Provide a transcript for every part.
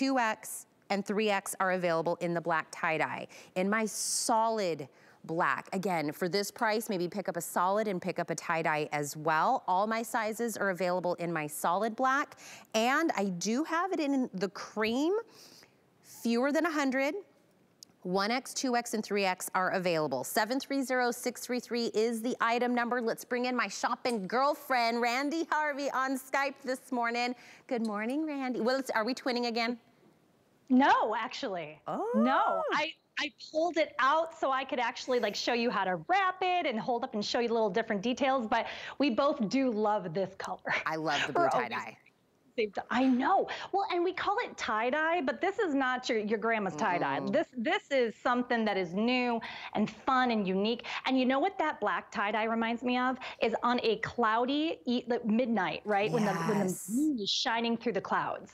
2X, and 3X are available in the black tie-dye. In my solid black. Again, for this price, maybe pick up a solid and pick up a tie-dye as well. All my sizes are available in my solid black. And I do have it in the cream, fewer than 100. 1X, 2X, and 3X are available. 730-633 is the item number. Let's bring in my shopping girlfriend, Randi Harvey, on Skype this morning. Good morning, Randi. Well, are we twinning again? No, actually. Oh. No, I, I pulled it out so I could actually like show you how to wrap it and hold up and show you little different details, but we both do love this color. I love the blue tie-dye. I know. Well, and we call it tie-dye, but this is not your, your grandma's tie-dye. Mm. This this is something that is new and fun and unique. And you know what that black tie-dye reminds me of? Is on a cloudy midnight, right? Yes. When the when the moon is shining through the clouds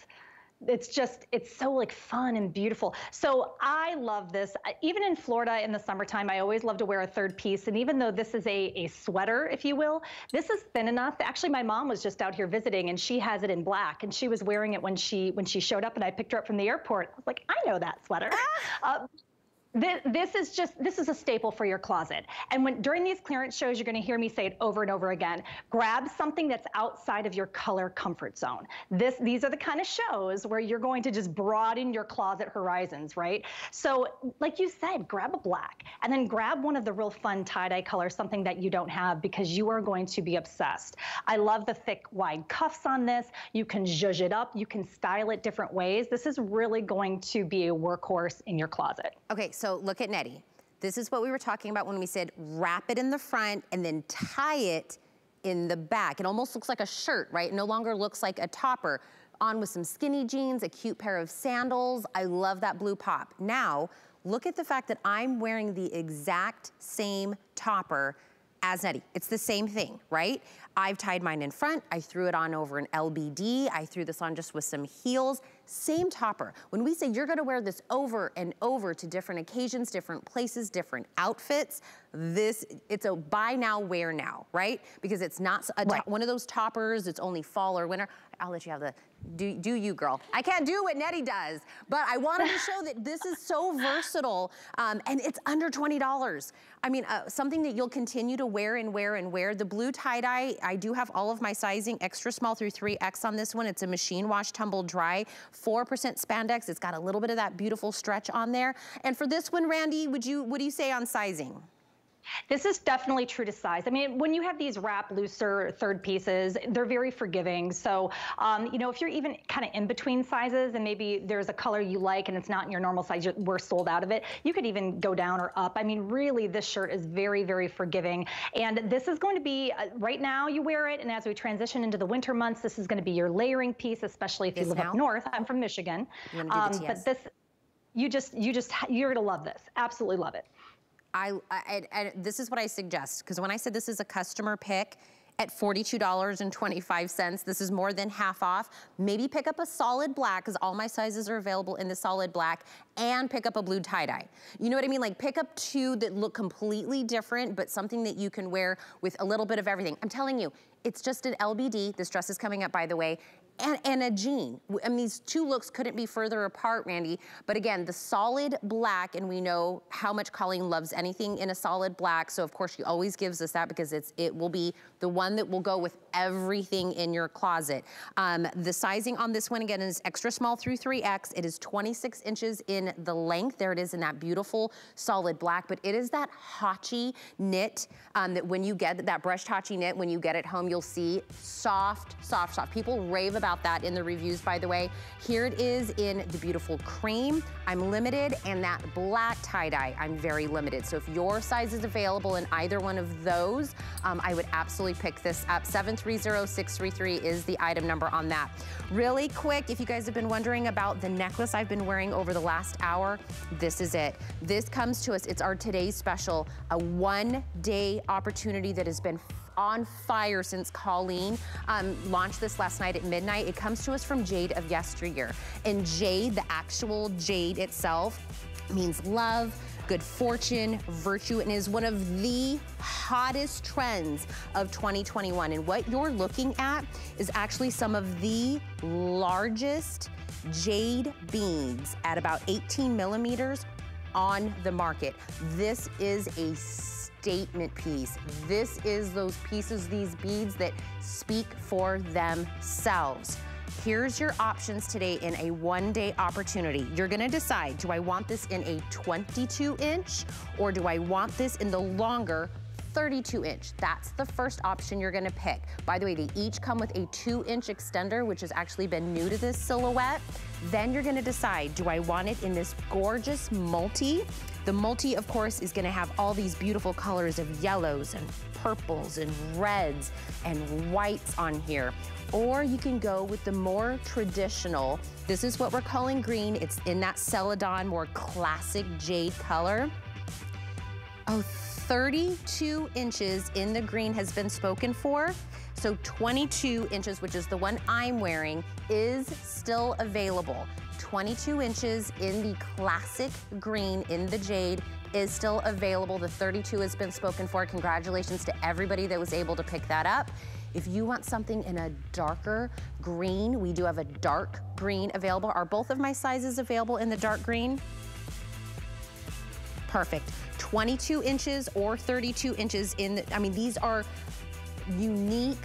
it's just it's so like fun and beautiful. So i love this. Even in florida in the summertime i always love to wear a third piece. And even though this is a, a sweater if you will this is thin enough actually my mom was just out here visiting and she has it in black. And she was wearing it when she when she showed up and i picked her up from the airport. I was like i know that sweater. Ah. uh, this, is just, this is a staple for your closet. And when during these clearance shows, you're gonna hear me say it over and over again. Grab something that's outside of your color comfort zone. This, these are the kind of shows where you're going to just broaden your closet horizons, right? So like you said, grab a black and then grab one of the real fun tie-dye colors, something that you don't have because you are going to be obsessed. I love the thick wide cuffs on this. You can zhuzh it up. You can style it different ways. This is really going to be a workhorse in your closet. Okay, so so look at Nettie. This is what we were talking about when we said wrap it in the front and then tie it in the back. It almost looks like a shirt, right? It no longer looks like a topper. On with some skinny jeans, a cute pair of sandals. I love that blue pop. Now, look at the fact that I'm wearing the exact same topper as Nettie. It's the same thing, right? I've tied mine in front. I threw it on over an LBD. I threw this on just with some heels. Same topper. When we say you're gonna wear this over and over to different occasions, different places, different outfits, this, it's a buy now, wear now, right? Because it's not right. one of those toppers, it's only fall or winter. I'll let you have the, do, do you girl. I can't do what Nettie does, but I wanted to show that this is so versatile um, and it's under $20. I mean, uh, something that you'll continue to wear and wear and wear. The blue tie-dye, I do have all of my sizing, extra small through 3X on this one. It's a machine wash, tumble dry, 4% spandex. It's got a little bit of that beautiful stretch on there. And for this one, Randi, would you, what do you say on sizing? This is definitely true to size. I mean, when you have these wrap looser third pieces, they're very forgiving. So, um, you know, if you're even kind of in between sizes and maybe there's a color you like and it's not in your normal size, we're sold out of it, you could even go down or up. I mean, really, this shirt is very, very forgiving. And this is going to be, uh, right now you wear it, and as we transition into the winter months, this is going to be your layering piece, especially if this you live now? up north. I'm from Michigan. Um, but this, you just, you just, you're going to love this. Absolutely love it. I, I, this is what I suggest, because when I said this is a customer pick, at $42.25. This is more than half off. Maybe pick up a solid black, because all my sizes are available in the solid black, and pick up a blue tie-dye. You know what I mean? Like pick up two that look completely different, but something that you can wear with a little bit of everything. I'm telling you, it's just an LBD. This dress is coming up, by the way and, and, a jean. I mean, these two looks couldn't be further apart, Randi. But again, the solid black, and we know how much Colleen loves anything in a solid black. So of course she always gives us that because it's it will be the one that will go with everything in your closet. Um, the sizing on this one, again, is extra small through 3X. It is 26 inches in the length. There it is in that beautiful solid black, but it is that Hacci knit um, that when you get that brushed Hacci knit, when you get it home, you'll see soft, soft, soft. People rave about that in the reviews, by the way. Here it is in the beautiful cream. I'm limited, and that black tie-dye, I'm very limited. So if your size is available in either one of those, um, I would absolutely pick this up. 730633 is the item number on that. Really quick, if you guys have been wondering about the necklace I've been wearing over the last hour, this is it. This comes to us, it's our today's special, a one day opportunity that has been on fire since Colleen um, launched this last night at midnight. It comes to us from Jade of Yesteryear. And Jade, the actual Jade itself, means love, good fortune, virtue, and is one of the hottest trends of 2021. And what you're looking at is actually some of the largest jade beads at about 18 millimeters on the market. This is a statement piece. This is those pieces, these beads that speak for themselves. Here's your options today in a one day opportunity. You're gonna decide, do I want this in a 22 inch or do I want this in the longer 32 inch. That's the first option you're gonna pick. By the way, they each come with a two inch extender, which has actually been new to this silhouette. Then you're gonna decide, do I want it in this gorgeous multi? The multi, of course, is gonna have all these beautiful colors of yellows and purples and reds and whites on here. Or you can go with the more traditional, this is what we're calling green. It's in that celadon, more classic jade color. Oh, 32 inches in the green has been spoken for. So 22 inches, which is the one I'm wearing, is still available. 22 inches in the classic green in the jade is still available. The 32 has been spoken for. Congratulations to everybody that was able to pick that up. If you want something in a darker green, we do have a dark green available. Are both of my sizes available in the dark green? Perfect. 22 inches or 32 inches in, the, I mean, these are unique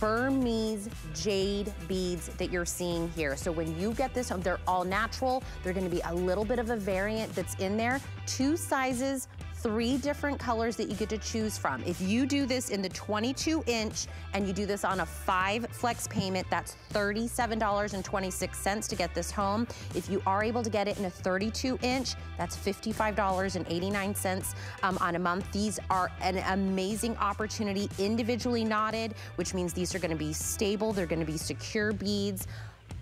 Burmese jade beads that you're seeing here. So when you get this they're all natural. They're gonna be a little bit of a variant that's in there. Two sizes three different colors that you get to choose from. If you do this in the 22 inch and you do this on a five flex payment, that's $37.26 to get this home. If you are able to get it in a 32 inch, that's $55.89 um, on a month. These are an amazing opportunity, individually knotted, which means these are gonna be stable, they're gonna be secure beads.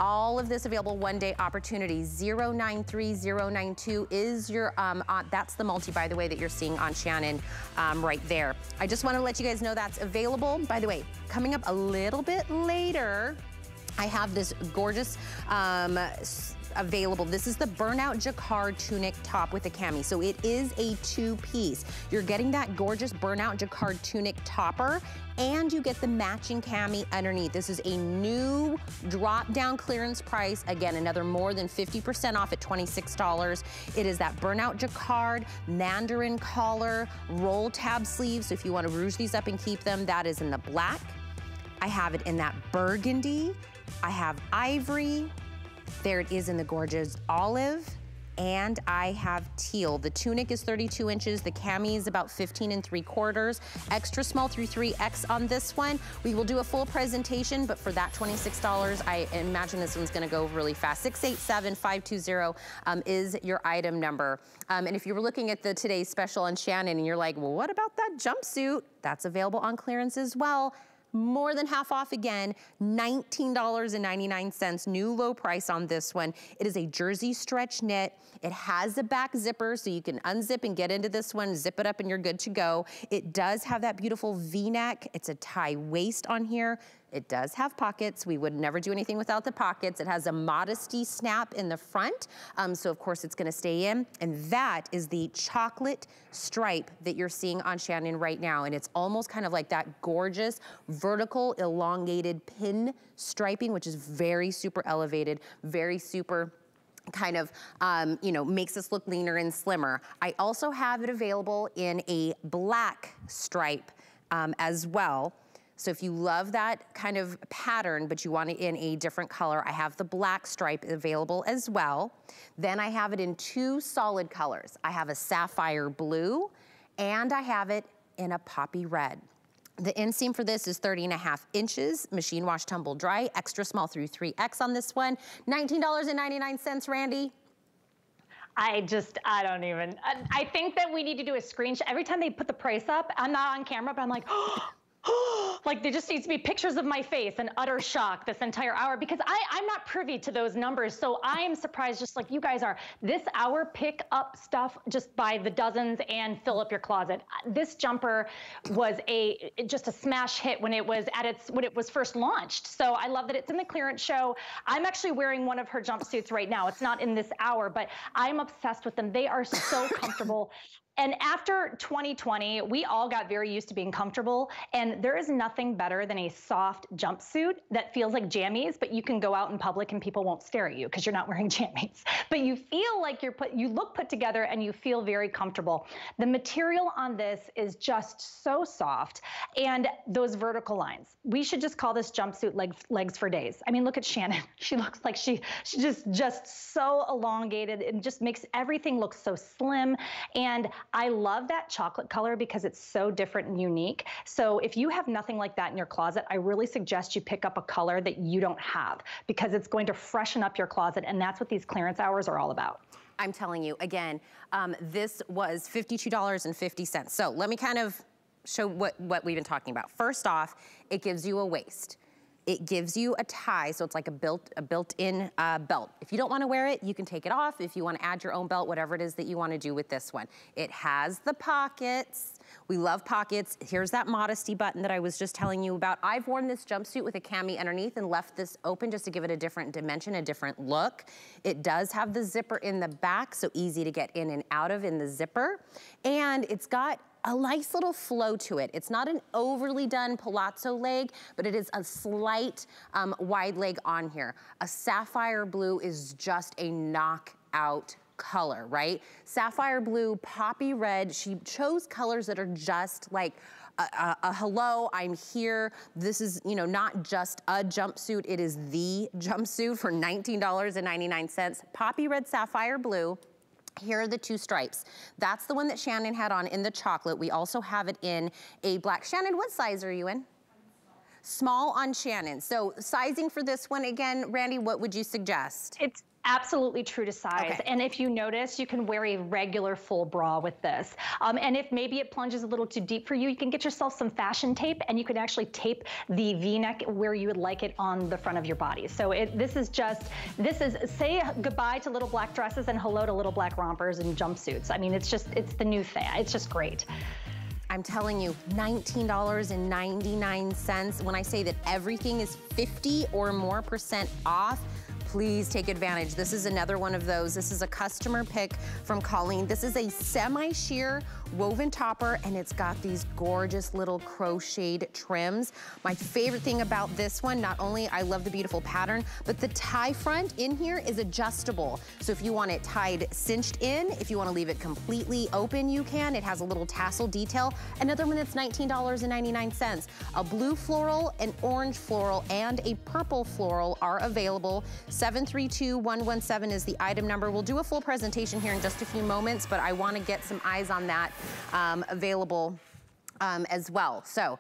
All of this available one day opportunity. 093092 is your, um, uh, that's the multi, by the way, that you're seeing on Shannon um, right there. I just want to let you guys know that's available. By the way, coming up a little bit later, I have this gorgeous um, available. This is the Burnout Jacquard tunic top with a cami. So it is a two piece. You're getting that gorgeous Burnout Jacquard tunic topper and you get the matching cami underneath. This is a new drop down clearance price. Again, another more than 50% off at $26. It is that Burnout Jacquard, Mandarin collar, roll tab sleeves. So if you want to rouge these up and keep them, that is in the black. I have it in that burgundy. I have ivory, there it is in the gorgeous olive and I have teal. The tunic is 32 inches, the cami is about 15 and 3 quarters. Extra small through 3X on this one. We will do a full presentation, but for that $26, I imagine this one's gonna go really fast. 687520 um, is your item number. Um, and if you were looking at the today's special on Shannon and you're like, well, what about that jumpsuit? That's available on clearance as well more than half off again, $19.99, new low price on this one. It is a jersey stretch knit. It has a back zipper so you can unzip and get into this one, zip it up and you're good to go. It does have that beautiful V-neck. It's a tie waist on here. It does have pockets. We would never do anything without the pockets. It has a modesty snap in the front. Um, so of course it's gonna stay in. And that is the chocolate stripe that you're seeing on Shannon right now. And it's almost kind of like that gorgeous vertical elongated pin striping, which is very super elevated, very super kind of, um, you know, makes us look leaner and slimmer. I also have it available in a black stripe um, as well. So if you love that kind of pattern, but you want it in a different color, I have the black stripe available as well. Then I have it in two solid colors. I have a sapphire blue and I have it in a poppy red. The inseam for this is 30 and a half inches, machine wash, tumble dry, extra small through 3X on this one. $19.99, Randi. I just, I don't even, I think that we need to do a screenshot. Every time they put the price up, I'm not on camera, but I'm like, oh, like there just needs to be pictures of my face and utter shock this entire hour because I, I'm not privy to those numbers. So I am surprised just like you guys are. This hour pick up stuff just by the dozens and fill up your closet. This jumper was a just a smash hit when it was at its when it was first launched. So I love that it's in the clearance show. I'm actually wearing one of her jumpsuits right now. It's not in this hour, but I'm obsessed with them. They are so comfortable And after 2020, we all got very used to being comfortable. And there is nothing better than a soft jumpsuit that feels like jammies, but you can go out in public and people won't stare at you because you're not wearing jammies. But you feel like you're put, you look put together and you feel very comfortable. The material on this is just so soft. And those vertical lines, we should just call this jumpsuit legs, legs for days. I mean, look at Shannon. She looks like she, she just, just so elongated and just makes everything look so slim. And I love that chocolate color because it's so different and unique. So if you have nothing like that in your closet, I really suggest you pick up a color that you don't have because it's going to freshen up your closet. And that's what these clearance hours are all about. I'm telling you, again, um, this was $52.50. So let me kind of show what, what we've been talking about. First off, it gives you a waist. It gives you a tie, so it's like a built a built-in uh, belt. If you don't wanna wear it, you can take it off. If you wanna add your own belt, whatever it is that you wanna do with this one. It has the pockets. We love pockets. Here's that modesty button that I was just telling you about. I've worn this jumpsuit with a cami underneath and left this open just to give it a different dimension, a different look. It does have the zipper in the back, so easy to get in and out of in the zipper. And it's got a nice little flow to it. It's not an overly done palazzo leg, but it is a slight um, wide leg on here. A sapphire blue is just a knockout color, right? Sapphire blue, poppy red. She chose colors that are just like a, a, a, hello, I'm here. This is, you know, not just a jumpsuit, it is the jumpsuit for $19.99. Poppy red sapphire blue, here are the two stripes. That's the one that Shannon had on in the chocolate. We also have it in a black. Shannon, what size are you in? Small on Shannon. So sizing for this one, again, Randi, what would you suggest? It's absolutely true to size. Okay. And if you notice, you can wear a regular full bra with this. Um, and if maybe it plunges a little too deep for you, you can get yourself some fashion tape and you can actually tape the V-neck where you would like it on the front of your body. So it, this is just, this is say goodbye to little black dresses and hello to little black rompers and jumpsuits. I mean, it's just, it's the new thing. It's just great. I'm telling you, $19.99. When I say that everything is 50 or more percent off, please take advantage. This is another one of those. This is a customer pick from Colleen. This is a semi-sheer woven topper and it's got these gorgeous little crocheted trims. My favorite thing about this one, not only I love the beautiful pattern, but the tie front in here is adjustable. So if you want it tied cinched in, if you wanna leave it completely open, you can. It has a little tassel detail. Another one that's $19.99. A blue floral, an orange floral, and a purple floral are available. 732117 is the item number. We'll do a full presentation here in just a few moments, but I wanna get some eyes on that um, available um, as well. So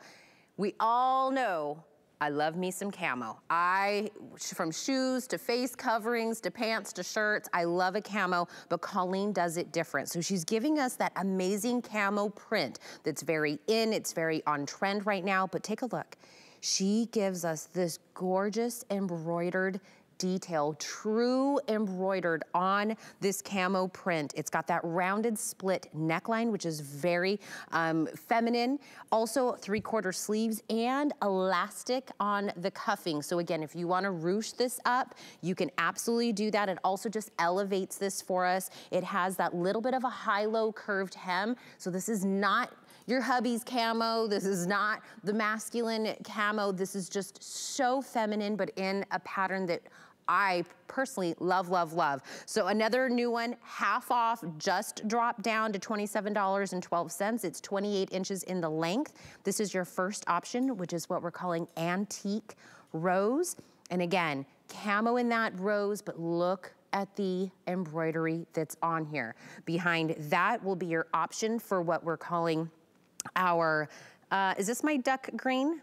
we all know I love me some camo. I, from shoes to face coverings to pants to shirts, I love a camo, but Colleen does it different. So she's giving us that amazing camo print that's very in, it's very on trend right now, but take a look. She gives us this gorgeous embroidered detail, true embroidered on this camo print. It's got that rounded split neckline, which is very um, feminine. Also three quarter sleeves and elastic on the cuffing. So again, if you wanna ruche this up, you can absolutely do that. It also just elevates this for us. It has that little bit of a high-low curved hem. So this is not your hubby's camo. This is not the masculine camo. This is just so feminine, but in a pattern that I personally love, love, love. So another new one, half off, just dropped down to $27.12. It's 28 inches in the length. This is your first option, which is what we're calling antique rose. And again, camo in that rose, but look at the embroidery that's on here. Behind that will be your option for what we're calling our, uh, is this my duck green?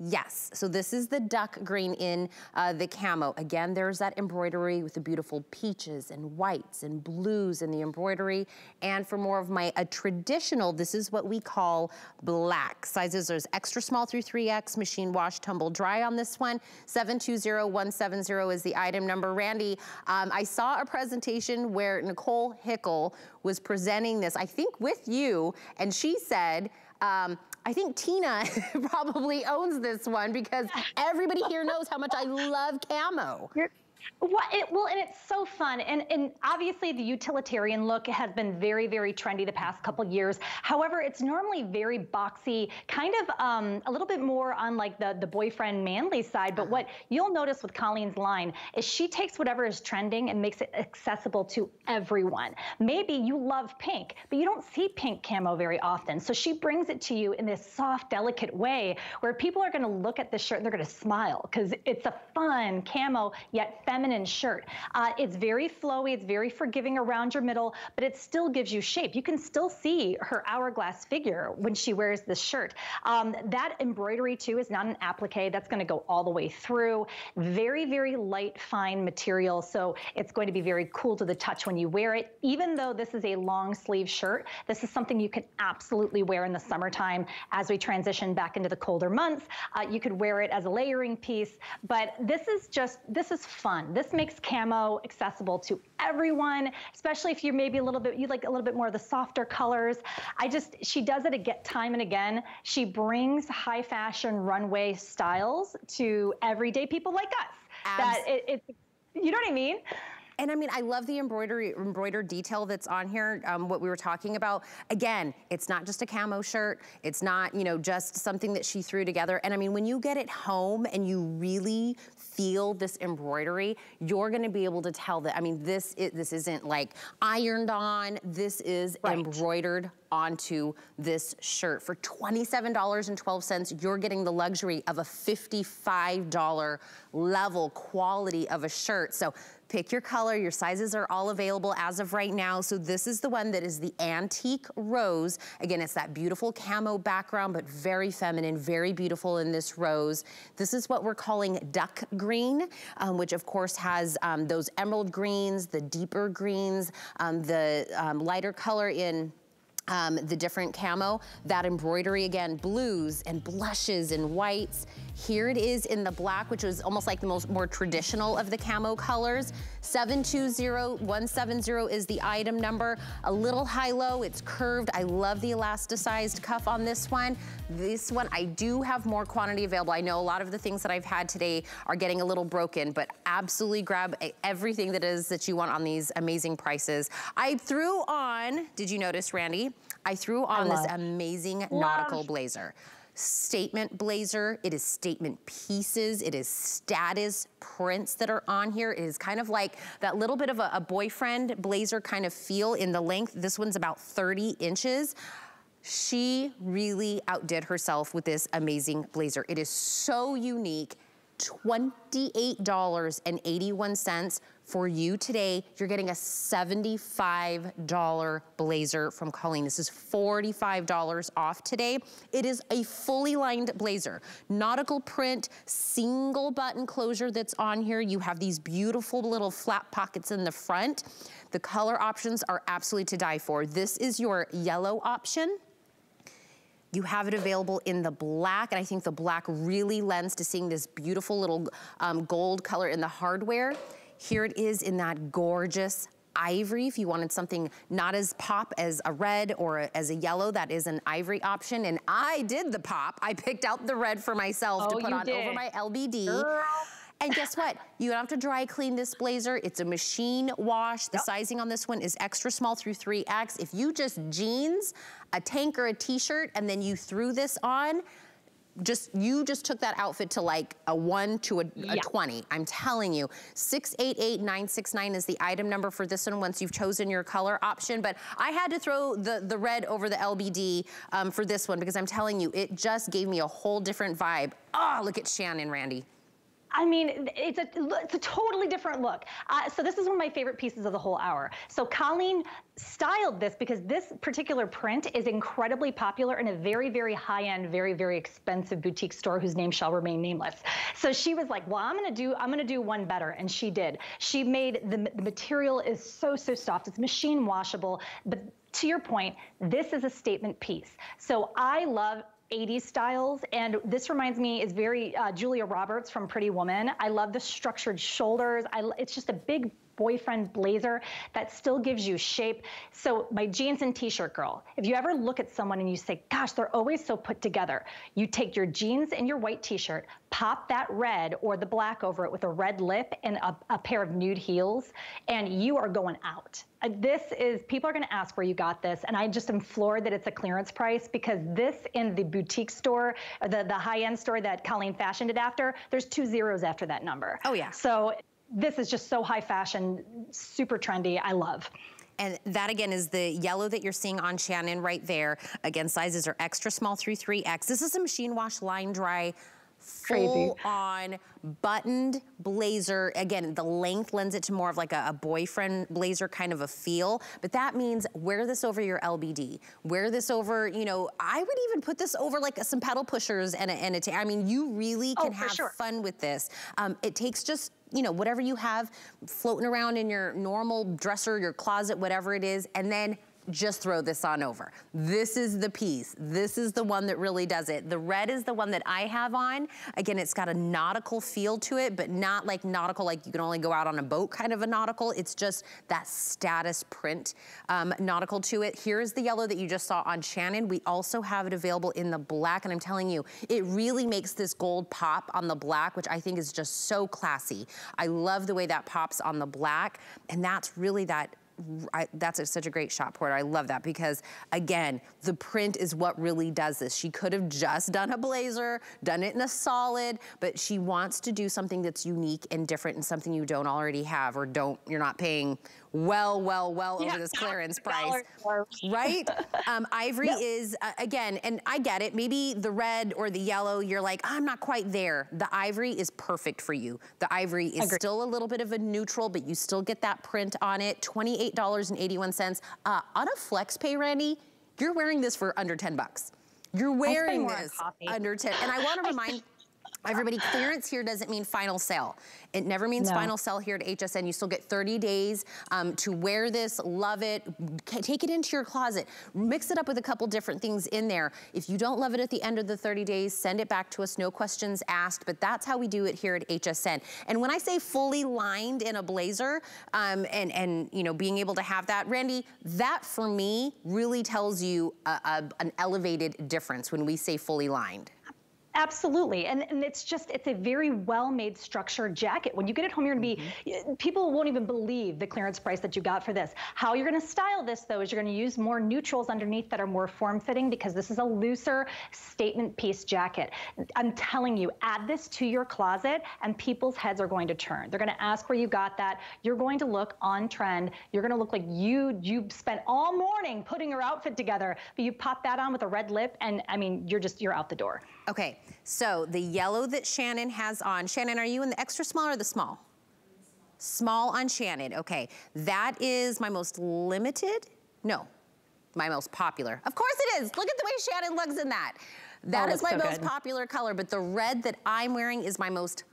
Yes, so this is the duck green in uh, the camo. Again, there's that embroidery with the beautiful peaches and whites and blues in the embroidery. And for more of my a traditional, this is what we call black. Sizes there's extra small through 3X, machine wash, tumble dry on this one. 720170 is the item number. Randi, um, I saw a presentation where Nicole Hickle was presenting this, I think with you, and she said, um, I think Tina probably owns this one because everybody here knows how much I love camo. You're What it, well, and it's so fun. And, and obviously the utilitarian look has been very, very trendy the past couple years. However, it's normally very boxy, kind of um, a little bit more on like the, the boyfriend manly side. But what you'll notice with Colleen's line is she takes whatever is trending and makes it accessible to everyone. Maybe you love pink, but you don't see pink camo very often. So she brings it to you in this soft, delicate way where people are going to look at the shirt and they're going to smile because it's a fun camo yet feminine shirt. Uh, it's very flowy, it's very forgiving around your middle, but it still gives you shape. You can still see her hourglass figure when she wears this shirt. Um, that embroidery too is not an applique. That's going to go all the way through. Very, very light, fine material. So it's going to be very cool to the touch when you wear it. Even though this is a long sleeve shirt, this is something you can absolutely wear in the summertime as we transition back into the colder months. Uh, you could wear it as a layering piece, but this is just, this is fun. This makes camo accessible to everyone, especially if you're maybe a little bit, you like a little bit more of the softer colors. I just, she does it again, time and again. She brings high fashion runway styles to everyday people like us. Abs that it, it's, you know what I mean? And I mean, I love the embroidery, embroidered detail that's on here, um, what we were talking about. Again, it's not just a camo shirt. It's not, you know, just something that she threw together. And I mean, when you get it home and you really feel this embroidery, you're gonna be able to tell that, I mean, this, is, this isn't like ironed on. This is right. embroidered onto this shirt. For $27.12, you're getting the luxury of a $55 level quality of a shirt. So Pick your color. Your sizes are all available as of right now. So this is the one that is the antique rose. Again, it's that beautiful camo background, but very feminine, very beautiful in this rose. This is what we're calling duck green, um, which of course has um, those emerald greens, the deeper greens, um, the um, lighter color in um, the different camo, that embroidery again, blues and blushes and whites. Here it is in the black, which was almost like the most more traditional of the camo colors. 720170 is the item number. A little high-low, it's curved. I love the elasticized cuff on this one. This one, I do have more quantity available. I know a lot of the things that I've had today are getting a little broken, but absolutely grab everything that is that you want on these amazing prices. I threw on, did you notice, Randi? I threw on this amazing love. nautical blazer statement blazer. It is statement pieces. It is status prints that are on here. It is kind of like that little bit of a, a boyfriend blazer kind of feel in the length. This one's about 30 inches she really outdid herself with this amazing blazer. It is so unique. $28.81 for you today. You're getting a $75 blazer from Colleen. This is $45 off today. It is a fully lined blazer. Nautical print, single button closure that's on here. You have these beautiful little flap pockets in the front. The color options are absolutely to die for. This is your yellow option. You have it available in the black, and I think the black really lends to seeing this beautiful little um, gold color in the hardware. Here it is in that gorgeous ivory if you wanted something not as pop as a red or a, as a yellow that is an ivory option and I did the pop I picked out the red for myself oh, to put on did. over my LBD Girl. And guess what? You don't have to dry clean this blazer. It's a machine wash. The yep. sizing on this one is extra small through 3X. If you just jeans, a tank or a t-shirt, and then you threw this on, just you just took that outfit to like a one to a, yeah. a 20 i'm telling you. 688969 is the item number for this one once you've chosen your color option. But i had to throw the the red over the lbd um, for this one because i'm telling you it just gave me a whole different vibe. Oh look at shannon randi I mean, it's a, it's a totally different look. Uh, so this is one of my favorite pieces of the whole hour. So Colleen styled this because this particular print is incredibly popular in a very, very high-end, very, very expensive boutique store whose name shall remain nameless. So she was like, well, I'm gonna do, I'm gonna do one better. And she did. She made, the, the material is so, so soft. It's machine washable, but to your point, this is a statement piece. So I love 80s styles. And this reminds me is very uh, Julia Roberts from Pretty Woman. I love the structured shoulders. I, it's just a big boyfriend blazer that still gives you shape. So my jeans and t-shirt girl, if you ever look at someone and you say, gosh, they're always so put together, you take your jeans and your white t-shirt, pop that red or the black over it with a red lip and a, a pair of nude heels, and you are going out. Uh, this is, people are gonna ask where you got this, and I just am floored that it's a clearance price because this in the boutique store, the, the high-end store that Colleen fashioned it after, there's two zeros after that number. Oh yeah. So this is just so high fashion, super trendy. I love. And that again is the yellow that you're seeing on Shannon right there. Again, sizes are extra small through 3X. This is a machine wash line dry full on buttoned blazer. Again, the length lends it to more of like a, a, boyfriend blazer kind of a feel, but that means wear this over your LBD. Wear this over, you know, I would even put this over like some pedal pushers and a, and a I mean, you really can oh, have sure. fun with this. Um, it takes just you know, whatever you have floating around in your normal dresser, your closet, whatever it is, and then just throw this on over. This is the piece. This is the one that really does it. The red is the one that I have on. Again, it's got a nautical feel to it, but not like nautical, like you can only go out on a boat kind of a nautical. It's just that status print um, nautical to it. Here's the yellow that you just saw on Shannon. We also have it available in the black, and I'm telling you, it really makes this gold pop on the black, which I think is just so classy. I love the way that pops on the black, and that's really that I, that's a, such a great shot porter. I love that because again, the print is what really does this. She could have just done a blazer, done it in a solid, but she wants to do something that's unique and different and something you don't already have or don't, you're not paying well, well, well yeah. over this clearance price, right? Um, ivory yep. is, uh, again, and I get it, maybe the red or the yellow, you're like, I'm not quite there. The ivory is perfect for you. The ivory is Agreed. still a little bit of a neutral, but you still get that print on it, $28.81. Uh, on a flex pay, Randi, you're wearing this for under 10 bucks. You're wearing this under 10. And I want to remind everybody, clearance here doesn't mean final sale. It never means no. final sale here at HSN. You still get 30 days um, to wear this, love it, take it into your closet, mix it up with a couple different things in there. If you don't love it at the end of the 30 days, send it back to us, no questions asked, but that's how we do it here at HSN. And when I say fully lined in a blazer um, and, and you know being able to have that, Randi, that for me really tells you a, a, an elevated difference when we say fully lined. Absolutely. And, and it's just, it's a very well-made structured jacket. When you get it home, you're gonna be, mm-hmm. people won't even believe the clearance price that you got for this. How you're gonna style this though, is you're gonna use more neutrals underneath that are more form-fitting because this is a looser statement piece jacket. I'm telling you, add this to your closet and people's heads are going to turn. They're gonna ask where you got that. You're going to look on trend. You're gonna look like you, you spent all morning putting your outfit together, but you pop that on with a red lip and I mean, you're just, you're out the door. Okay, so the yellow that Shannon has on, Shannon, are you in the extra small or the small? Small on Shannon, okay. That is my most limited, no, my most popular. Of course it is, look at the way Shannon looks in that. That oh, is my so most good. popular color, but the red that I'm wearing is my most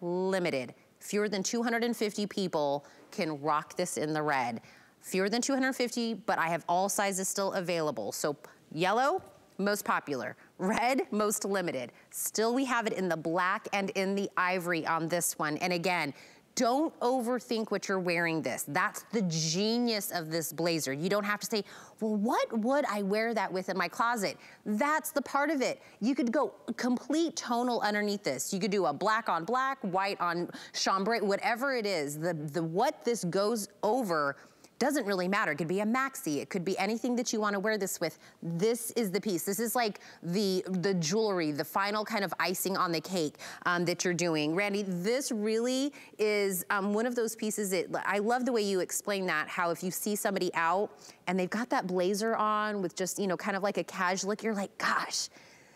limited. Fewer than 250 people can rock this in the red. Fewer than 250, but I have all sizes still available. So yellow, most popular. Red, most limited. Still, we have it in the black and in the ivory on this one. And again, don't overthink what you're wearing this. That's the genius of this blazer. You don't have to say, well, what would I wear that with in my closet? That's the part of it. You could go complete tonal underneath this. You could do a black on black, white on chambray, whatever it is. The, the what this goes over doesn't really matter. It could be a maxi. It could be anything that you want to wear this with. This is the piece. This is like the, the jewelry, the final kind of icing on the cake um, that you're doing. Randi, this really is um, one of those pieces that I love the way you explain that, how if you see somebody out and they've got that blazer on with just, you know, kind of like a casual look, you're like, gosh,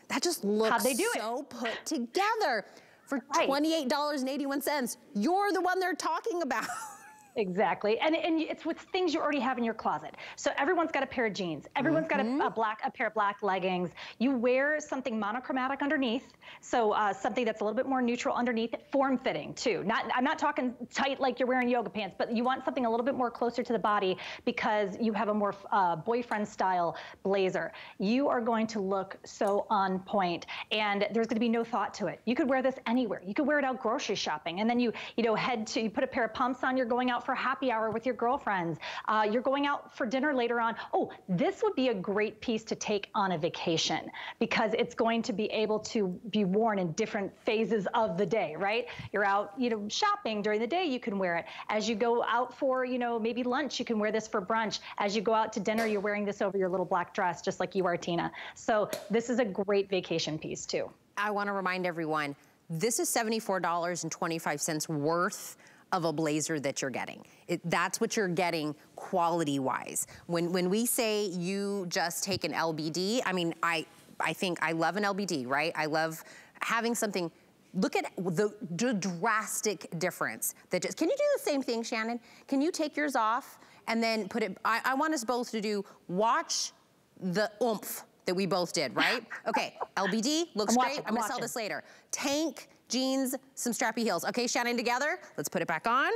that just looks they do so it? put together for $28.81. You're the one they're talking about. Exactly. And, and it's with things you already have in your closet. So everyone's got a pair of jeans. Everyone's mm -hmm. got a, mm-hmm. a, black, a pair of black leggings. You wear something monochromatic underneath. So uh, something that's a little bit more neutral underneath, form fitting too. Not, I'm not talking tight like you're wearing yoga pants, but you want something a little bit more closer to the body because you have a more uh, boyfriend style blazer. You are going to look so on point and there's going to be no thought to it. You could wear this anywhere. You could wear it out grocery shopping and then you, you know, head to, you put a pair of pumps on, you're going out for happy hour with your girlfriends. Uh, you're going out for dinner later on. Oh, this would be a great piece to take on a vacation because it's going to be able to be worn in different phases of the day, right? You're out, you know, shopping during the day, you can wear it. As you go out for, you know, maybe lunch, you can wear this for brunch. As you go out to dinner, you're wearing this over your little black dress, just like you are, Tina. So this is a great vacation piece too. I want to remind everyone, this is $74.25 worth of a blazer that you're getting. It, that's what you're getting quality-wise. When, when we say you just take an LBD, I mean, I, I think I love an LBD, right? I love having something look at the, the, drastic difference that just, can you do the same thing, Shannon? Can you take yours off and then put it, I, I want us both to do, watch the oomph that we both did, right? Okay, LBD, looks I'm great. I'm, I'm gonna sell this later. Tank, jeans, some strappy heels. Okay, Shannon, together. Let's put it back on.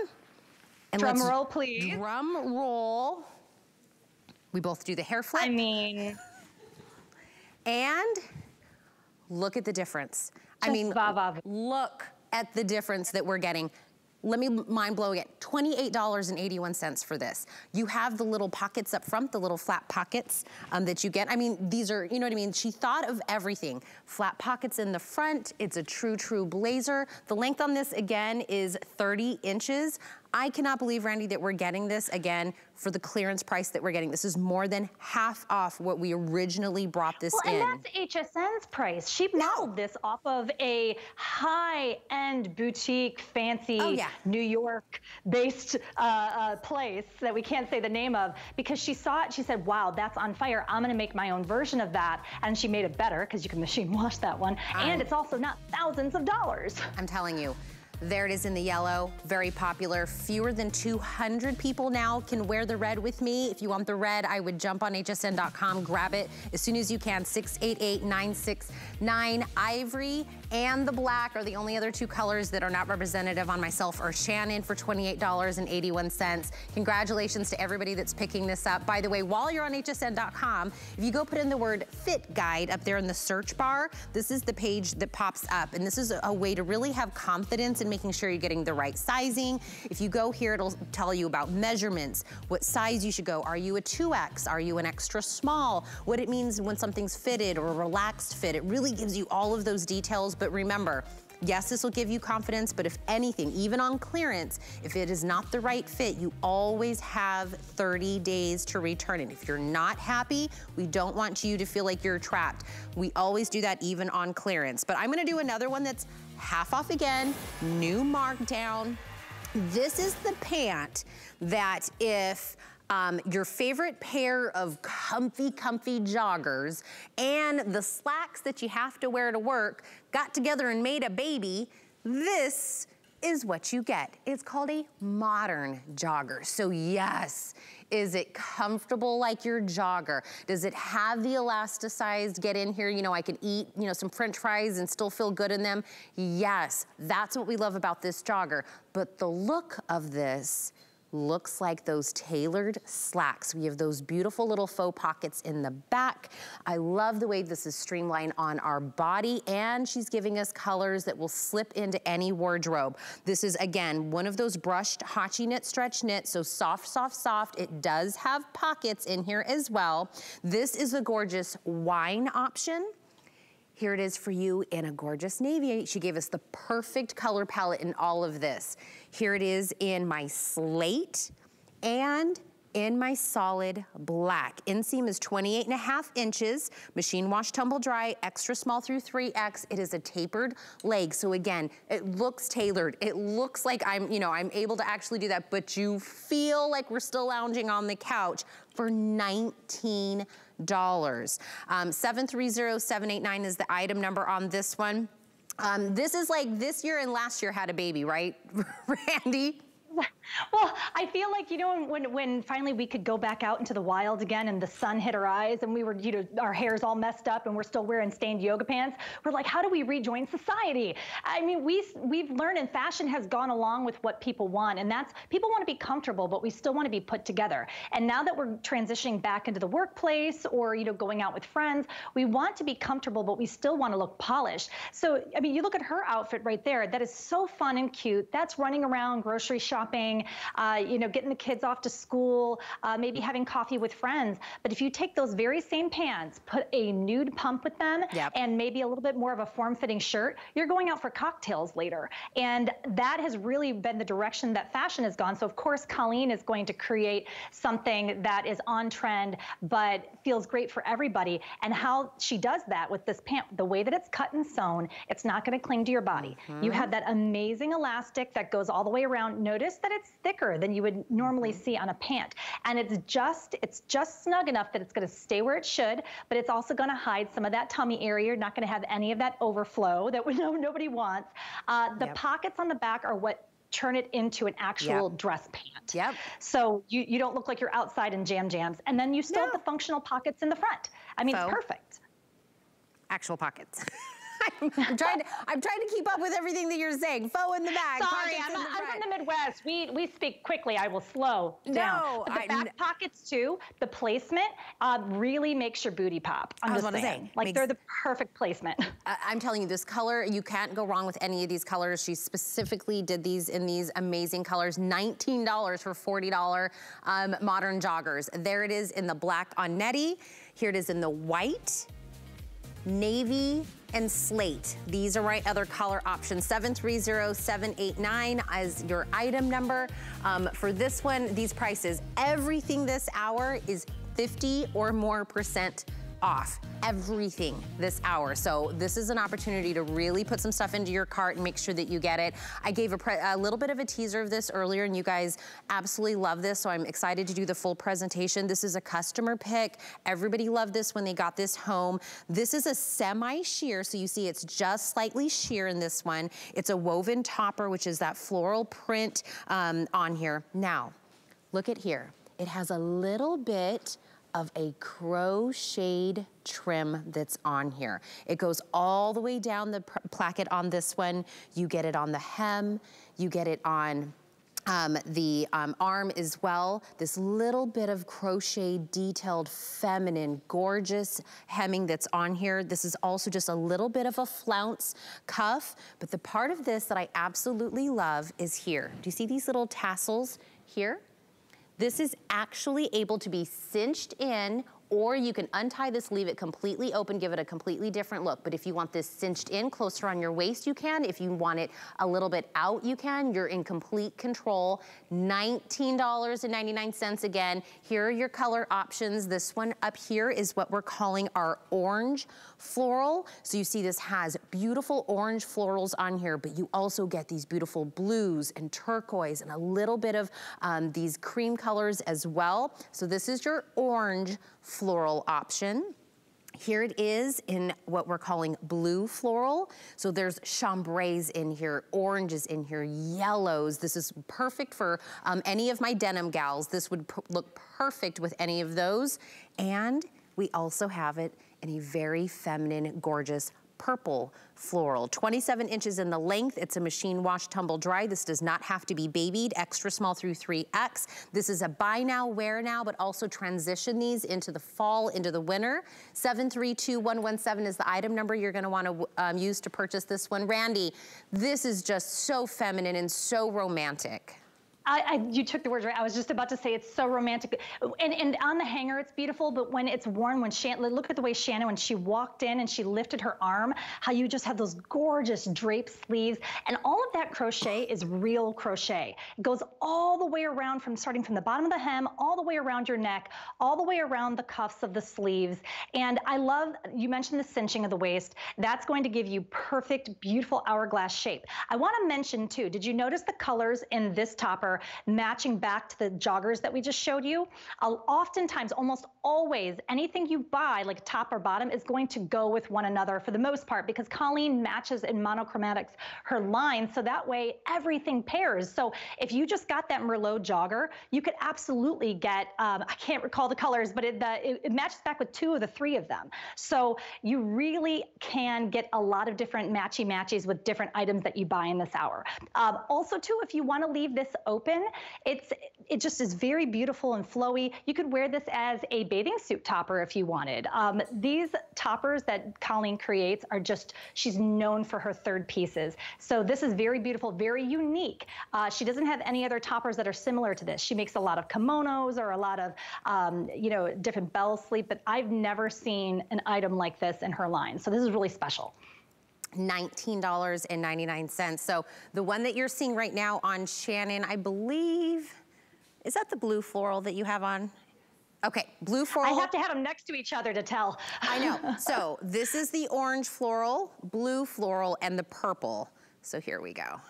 And drum roll, please. Drum roll. We both do the hair flip. I mean. And look at the difference. Just I mean, look at the difference that we're getting let me mind blowing it, $28.81 for this. You have the little pockets up front, the little flat pockets um, that you get. I mean, these are, you know what I mean? She thought of everything. Flat pockets in the front, it's a true, true blazer. The length on this, again, is 30 inches. I cannot believe, Randi, that we're getting this again for the clearance price that we're getting. This is more than half off what we originally brought this well, in. and that's HSN's price. She modeled no. this off of a high-end boutique, fancy oh, yeah. New York-based uh, uh, place that we can't say the name of because she saw it. She said, "Wow, that's on fire. I'm going to make my own version of that." And she made it better because you can machine wash that one, um, and it's also not thousands of dollars. I'm telling you. There it is in the yellow, very popular. Fewer than 200 people now can wear the red with me. If you want the red, I would jump on hsn.com, grab it as soon as you can. 688-969. Ivory and the black are the only other two colors that are not representative on myself or Shannon for $28.81. Congratulations to everybody that's picking this up. By the way, while you're on hsn.com, if you go put in the word fit guide up there in the search bar, this is the page that pops up. And this is a way to really have confidence in making sure you're getting the right sizing. If you go here, it'll tell you about measurements, what size you should go. Are you a 2X? Are you an extra small? What it means when something's fitted or a relaxed fit. It really gives you all of those details but remember, Yes, this will give you confidence, but if anything, even on clearance, if it is not the right fit, you always have 30 days to return it. If you're not happy, we don't want you to feel like you're trapped. We always do that even on clearance. But I'm gonna do another one that's half off again, new markdown. This is the pant that if um, your favorite pair of comfy, comfy joggers and the slacks that you have to wear to work got together and made a baby, this is what you get. It's called a modern jogger. So yes, is it comfortable like your jogger? Does it have the elasticized get in here? You know, I can eat, you know, some french fries and still feel good in them. Yes, that's what we love about this jogger. But the look of this looks like those tailored slacks. We have those beautiful little faux pockets in the back. I love the way this is streamlined on our body and she's giving us colors that will slip into any wardrobe. This is, again, one of those brushed Hacci knit stretch knit, so soft, soft, soft. It does have pockets in here as well. This is a gorgeous wine option. Here it is for you in a gorgeous navy. She gave us the perfect color palette in all of this. Here it is in my slate and in my solid black. Inseam is 28 and a half inches, machine wash, tumble dry, extra small through 3X. It is a tapered leg. So again, it looks tailored. It looks like I'm, you know, I'm able to actually do that, but you feel like we're still lounging on the couch for 19 dollars um, 730789 is the item number on this one. Um, this is like this year and last year had a baby, right, Randi? Well, I feel like, you know, when, when finally we could go back out into the wild again and the sun hit our eyes and we were, you know, our hair's all messed up and we're still wearing stained yoga pants, we're like, how do we rejoin society? I mean, we, we've learned and fashion has gone along with what people want. And that's, people want to be comfortable, but we still want to be put together. And now that we're transitioning back into the workplace or, you know, going out with friends, we want to be comfortable, but we still want to look polished. So, I mean, you look at her outfit right there. That is so fun and cute. That's running around grocery shopping shopping, uh, you know, getting the kids off to school, uh, maybe having coffee with friends. But if you take those very same pants, put a nude pump with them, yep. and maybe a little bit more of a form-fitting shirt, you're going out for cocktails later. And that has really been the direction that fashion has gone. So of course, Colleen is going to create something that is on trend, but feels great for everybody. And how she does that with this pant, the way that it's cut and sewn, it's not going to cling to your body. Mm -hmm. You have that amazing elastic that goes all the way around. Notice that it's thicker than you would normally mm -hmm. see on a pant. And it's just, it's just snug enough that it's going to stay where it should, but it's also going to hide some of that tummy area. You're not going to have any of that overflow that we know nobody wants. Uh, the yep. pockets on the back are what turn it into an actual yep. dress pant. Yep. So you, you don't look like you're outside in jam jams. And then you still no. have the functional pockets in the front. I mean, it's perfect. Actual pockets. I'm, trying to, I'm trying to keep up with everything that you're saying. Faux in the back. Sorry, I'm, the I'm from the Midwest. We we speak quickly. I will slow down. No, but the I, back pockets too. The placement uh, really makes your booty pop. I'm just saying. Say, like they're the perfect placement. I'm telling you, this color you can't go wrong with any of these colors. She specifically did these in these amazing colors. $19 for $40 um, modern joggers. There it is in the black on Nettie. Here it is in the white navy, and slate. These are my other color options. 730789 as your item number. Um, for this one, these prices, everything this hour is 50 or more percent off everything this hour. So this is an opportunity to really put some stuff into your cart and make sure that you get it. I gave a, a, little bit of a teaser of this earlier and you guys absolutely love this. So I'm excited to do the full presentation. This is a customer pick. Everybody loved this when they got this home. This is a semi-sheer. So you see it's just slightly sheer in this one. It's a woven topper, which is that floral print um, on here. Now, look at here. It has a little bit of a crocheted trim that's on here. It goes all the way down the placket on this one. You get it on the hem, you get it on um, the um, arm as well. This little bit of crochet detailed feminine gorgeous hemming that's on here. This is also just a little bit of a flounce cuff, but the part of this that I absolutely love is here. Do you see these little tassels here? This is actually able to be cinched in or you can untie this, leave it completely open, give it a completely different look. But if you want this cinched in closer on your waist, you can. If you want it a little bit out, you can. You're in complete control. $19.99 again. Here are your color options. This one up here is what we're calling our orange floral. So you see this has beautiful orange florals on here, but you also get these beautiful blues and turquoise and a little bit of um, these cream colors as well. So this is your orange floral option. Here it is in what we're calling blue floral. So there's chambrays in here, oranges in here, yellows. This is perfect for um, any of my denim gals. This would look perfect with any of those. And we also have it in a very feminine, gorgeous purple floral. 27 inches in the length. It's a machine wash tumble dry. This does not have to be babied. Extra small through 3X. This is a buy now, wear now, but also transition these into the fall, into the winter. 732117 is the item number you're gonna wanna um, use to purchase this one. Randi, this is just so feminine and so romantic. I, I, you took the words right. I was just about to say it's so romantic. And, and on the hanger, it's beautiful, but when it's worn, when Shannon, look at the way Shannon, when she walked in and she lifted her arm, how you just have those gorgeous drape sleeves. And all of that crochet is real crochet. It goes all the way around from starting from the bottom of the hem, all the way around your neck, all the way around the cuffs of the sleeves. And I love, you mentioned the cinching of the waist. That's going to give you perfect, beautiful hourglass shape. I want to mention too, did you notice the colors in this topper matching back to the joggers that we just showed you, oftentimes, almost always, anything you buy, like top or bottom, is going to go with one another for the most part because Colleen matches in monochromatics her line, so that way everything pairs. So if you just got that Merlot jogger, you could absolutely get, um, I can't recall the colors, but it, the, it, it matches back with two of the three of them. So you really can get a lot of different matchy matches with different items that you buy in this hour. Um, also, too, if you want to leave this open, open. It's it just is very beautiful and flowy. You could wear this as a bathing suit topper if you wanted. Um, these toppers that Colleen creates are just, she's known for her third pieces. So this is very beautiful, very unique. Uh, she doesn't have any other toppers that are similar to this. She makes a lot of kimonos or a lot of, um, you know, different bell sleep, but I've never seen an item like this in her line. So this is really special. $19.99. So the one that you're seeing right now on Shannon, I believe, is that the blue floral that you have on? Okay, blue floral. I have to have them next to each other to tell. I know. So this is the orange floral, blue floral, and the purple. So here we go.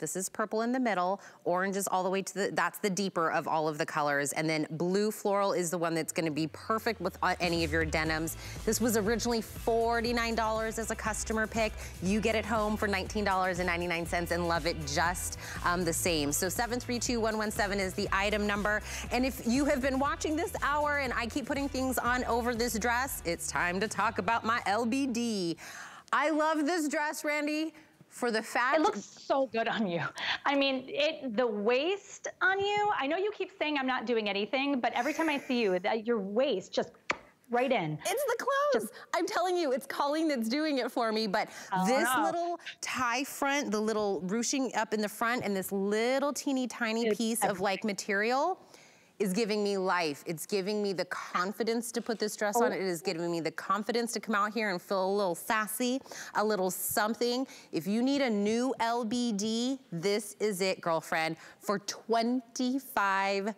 This is purple in the middle. Orange is all the way to the, that's the deeper of all of the colors. And then blue floral is the one that's gonna be perfect with uh, any of your denims. This was originally $49 as a customer pick. You get it home for $19.99 and love it just um, the same. So 732117 is the item number. And if you have been watching this hour and I keep putting things on over this dress, it's time to talk about my LBD. I love this dress, Randi for the fact it looks so good on you i mean it the waist on you i know you keep saying i'm not doing anything but every time i see you that your waist just right in it's the clothes just, i'm telling you it's colleen that's doing it for me but oh, this no. little tie front the little ruching up in the front and this little teeny tiny it's piece everything. of like material is giving me life. It's giving me the confidence to put this dress oh. on. It is giving me the confidence to come out here and feel a little sassy, a little something. If you need a new LBD, this is it, girlfriend. For $25,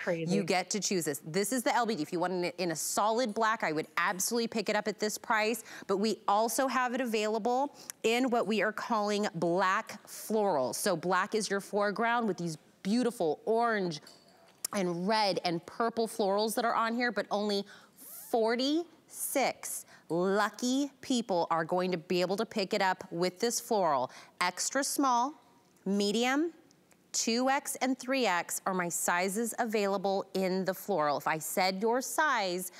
Crazy. you get to choose this. This is the LBD. If you want it in a solid black, I would absolutely pick it up at this price. But we also have it available in what we are calling black floral. So black is your foreground with these beautiful orange, and red and purple florals that are on here, but only 46 lucky people are going to be able to pick it up with this floral. Extra small, medium, 2X and 3X are my sizes available in the floral. If I said your size,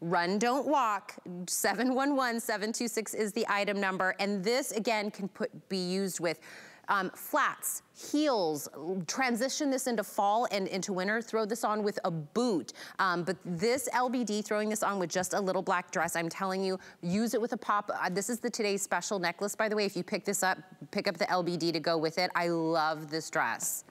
Run, don't walk, 711-726 is the item number. And this, again, can put, be used with um, flats, heels, transition this into fall and into winter, throw this on with a boot. Um, but this LBD, throwing this on with just a little black dress, I'm telling you, use it with a pop. Uh, this is the today's special necklace, by the way. If you pick this up, pick up the LBD to go with it. I love this dress.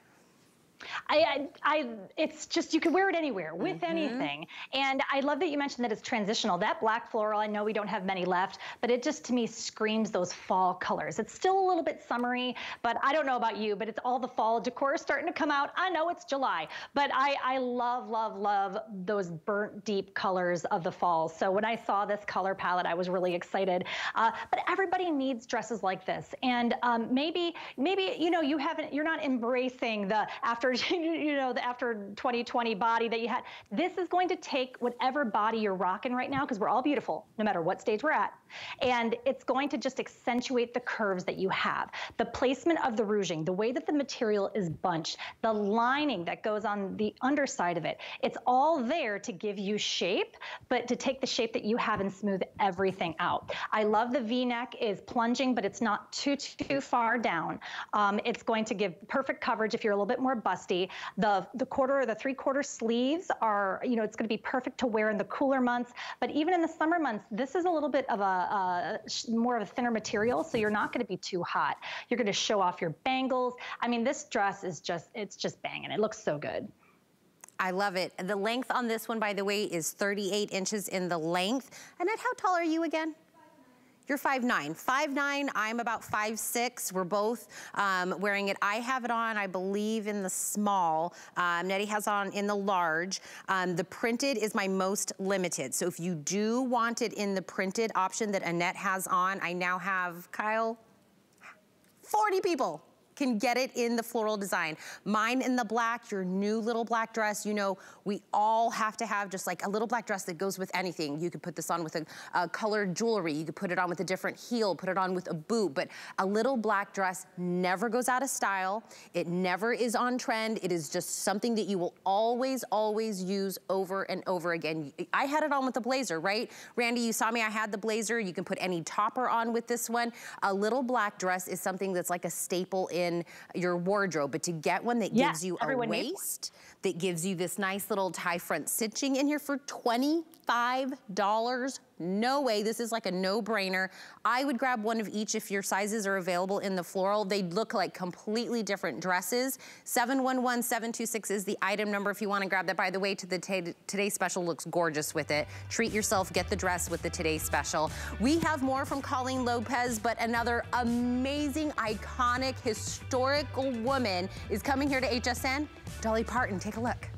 I, I, I, it's just you can wear it anywhere with mm-hmm. anything. And I love that you mentioned that it's transitional. That black floral, I know we don't have many left, but it just to me screams those fall colors. It's still a little bit summery, but I don't know about you, but it's all the fall decor starting to come out. I know it's July, but I, I love, love, love those burnt deep colors of the fall. So when I saw this color palette, I was really excited. Uh, but everybody needs dresses like this, and um, maybe, maybe you know, you haven't, you're not embracing the after after you know the after 2020 body that you had. This is going to take whatever body you're rocking right now because we're all beautiful no matter what stage we're at. And it's going to just accentuate the curves that you have. The placement of the ruching, the way that the material is bunched, the lining that goes on the underside of it. It's all there to give you shape, but to take the shape that you have and smooth everything out. I love the V-neck is plunging, but it's not too, too far down. Um, it's going to give perfect coverage if you're a little bit more busty. The, the quarter or the three quarter sleeves are, you know, it's going to be perfect to wear in the cooler months. But even in the summer months, this is a little bit of a, a more of a thinner material, so you're not going to be too hot. You're going to show off your bangles. I mean, this dress is just, it's just banging. It looks so good. I love it. The length on this one, by the way, is 38 inches in the length. Annette, how tall are you again? You're 5'9". 5'9", I'm about 5'6". We're both um, wearing it. I have it on, I believe, in the small. Um, Nettie has on in the large. Um, the printed is my most limited. So if you do want it in the printed option that Annette has on, I now have, Kyle, 40 people can get it in the floral design. Mine in the black, your new little black dress, you know, we all have to have just like a little black dress that goes with anything. You could put this on with a, a colored jewelry. You could put it on with a different heel, put it on with a boot, but a little black dress never goes out of style. It never is on trend. It is just something that you will always, always use over and over again. I had it on with the blazer, right? Randi, you saw me, I had the blazer. You can put any topper on with this one. A little black dress is something that's like a staple in in your wardrobe, but to get one that gives you a waist, that gives you this nice little tie front stitching in here for $25 no way, this is like a no-brainer. I would grab one of each if your sizes are available in the floral. They'd look like completely different dresses. 711726 is the item number if you wanna grab that. By the way, to the Today Special looks gorgeous with it. Treat yourself, get the dress with the Today Special. We have more from Colleen Lopez, but another amazing, iconic, historical woman is coming here to HSN. Dolly Parton, take a look.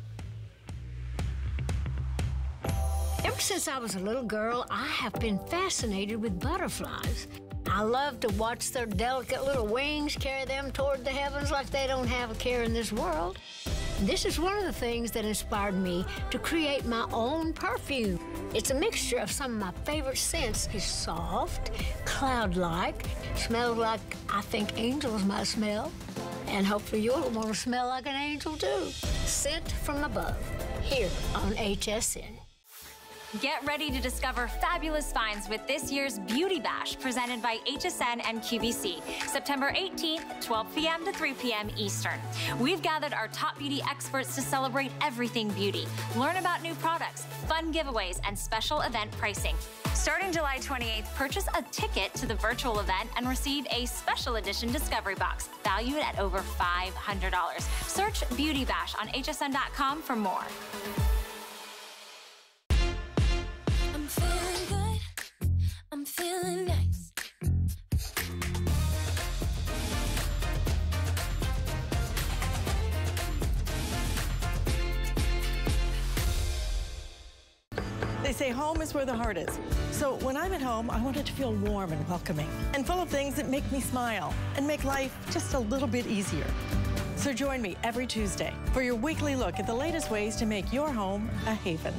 Since I was a little girl, I have been fascinated with butterflies. I love to watch their delicate little wings carry them toward the heavens like they don't have a care in this world. This is one of the things that inspired me to create my own perfume. It's a mixture of some of my favorite scents. It's soft, cloud-like, smells like I think angels might smell. And hopefully you'll want to smell like an angel too. Scent from above, here on HSN. Get ready to discover fabulous finds with this year's Beauty Bash presented by HSN and QVC, September 18th, 12 p.m. to 3 p.m. Eastern. We've gathered our top beauty experts to celebrate everything beauty, learn about new products, fun giveaways, and special event pricing. Starting July 28th, purchase a ticket to the virtual event and receive a special edition Discovery Box valued at over $500. Search Beauty Bash on hsn.com for more. I'm feeling nice. They say home is where the heart is. So when I'm at home, I want it to feel warm and welcoming and full of things that make me smile and make life just a little bit easier. So join me every Tuesday for your weekly look at the latest ways to make your home a haven.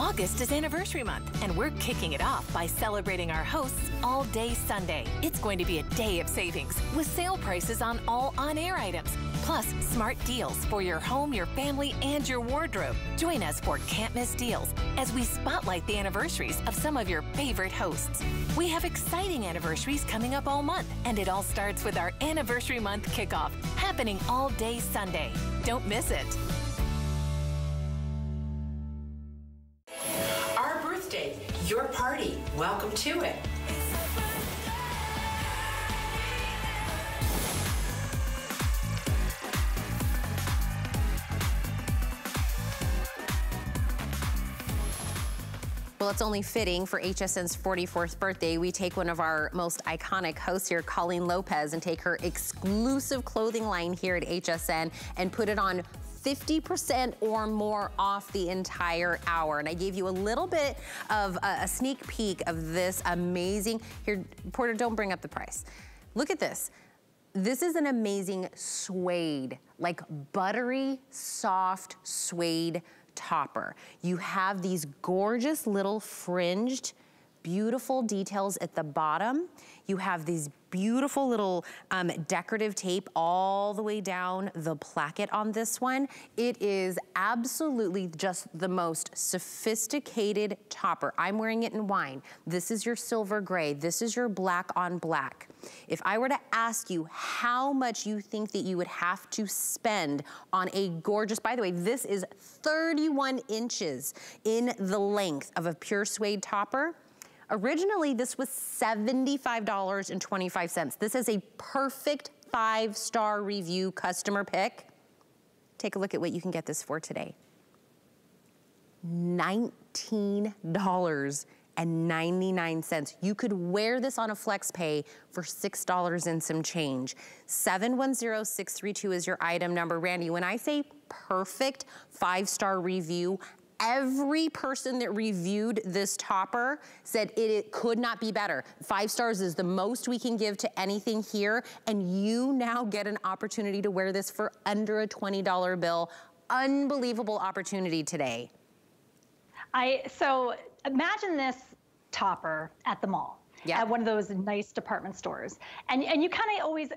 August is anniversary month, and we're kicking it off by celebrating our hosts all day Sunday. It's going to be a day of savings with sale prices on all on air items, plus smart deals for your home, your family, and your wardrobe. Join us for Can't Miss Deals as we spotlight the anniversaries of some of your favorite hosts. We have exciting anniversaries coming up all month, and it all starts with our anniversary month kickoff happening all day Sunday. Don't miss it. Your party. Welcome to it. Well, it's only fitting for HSN's 44th birthday. We take one of our most iconic hosts here, Colleen Lopez, and take her exclusive clothing line here at HSN and put it on 50% or more off the entire hour. And I gave you a little bit of a, a sneak peek of this amazing, here, Porter, don't bring up the price. Look at this. This is an amazing suede, like buttery, soft suede topper. You have these gorgeous little fringed, beautiful details at the bottom. You have these beautiful little um, decorative tape all the way down the placket on this one. It is absolutely just the most sophisticated topper. I'm wearing it in wine. This is your silver gray. This is your black on black. If I were to ask you how much you think that you would have to spend on a gorgeous, by the way, this is 31 inches in the length of a pure suede topper. Originally, this was $75.25. This is a perfect five-star review customer pick. Take a look at what you can get this for today. $19.99. You could wear this on a flex pay for $6 and some change. 710632 is your item number. Randi, when I say perfect five-star review, every person that reviewed this topper said it, it, could not be better. Five stars is the most we can give to anything here, and you now get an opportunity to wear this for under a $20 bill. Unbelievable opportunity today. I So imagine this topper at the mall. At one of those nice department stores. And, and you kind of always uh,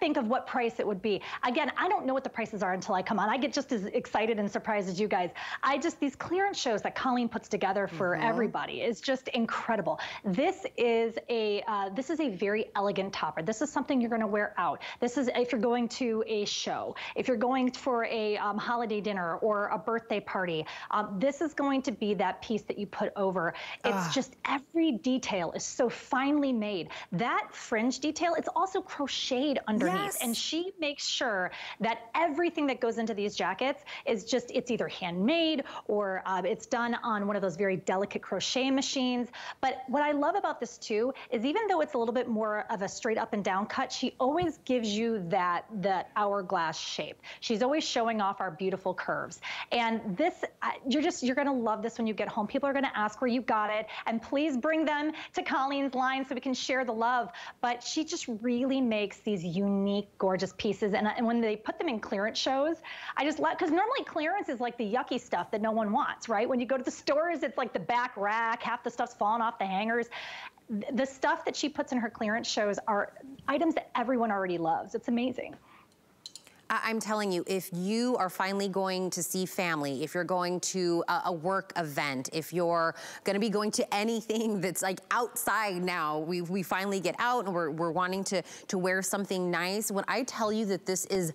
think of what price it would be. Again, I don't know what the prices are until I come on. I get just as excited and surprised as you guys. I just, these clearance shows that Colleen puts together for mm-hmm. everybody is just incredible. This is a, uh, this is a very elegant topper. This is something you're gonna wear out. This is if you're going to a show, if you're going for a um, holiday dinner or a birthday party, um, this is going to be that piece that you put over. It's ah. just every detail is so finely made. That fringe detail, it's also crocheted underneath. Yes. And she makes sure that everything that goes into these jackets is just, it's either handmade or uh, it's done on one of those very delicate crochet machines. But what I love about this too is even though it's a little bit more of a straight up and down cut, she always gives you that, that hourglass shape. She's always showing off our beautiful curves. And this, uh, you're just, you're gonna love this when you get home. People are gonna ask where you got it. And please bring them to Colleen's line so we can share the love. But she just really makes these unique, gorgeous pieces. And, and when they put them in clearance shows, I just love, because normally clearance is like the yucky stuff that no one wants, right? When you go to the stores, it's like the back rack, half the stuff's falling off the hangers the stuff that she puts in her clearance shows are items that everyone already loves. It's amazing. I'm telling you, if you are finally going to see family, if you're going to a, a work event, if you're gonna be going to anything that's like outside now, we, we finally get out and we're, we're wanting to, to wear something nice. When I tell you that this is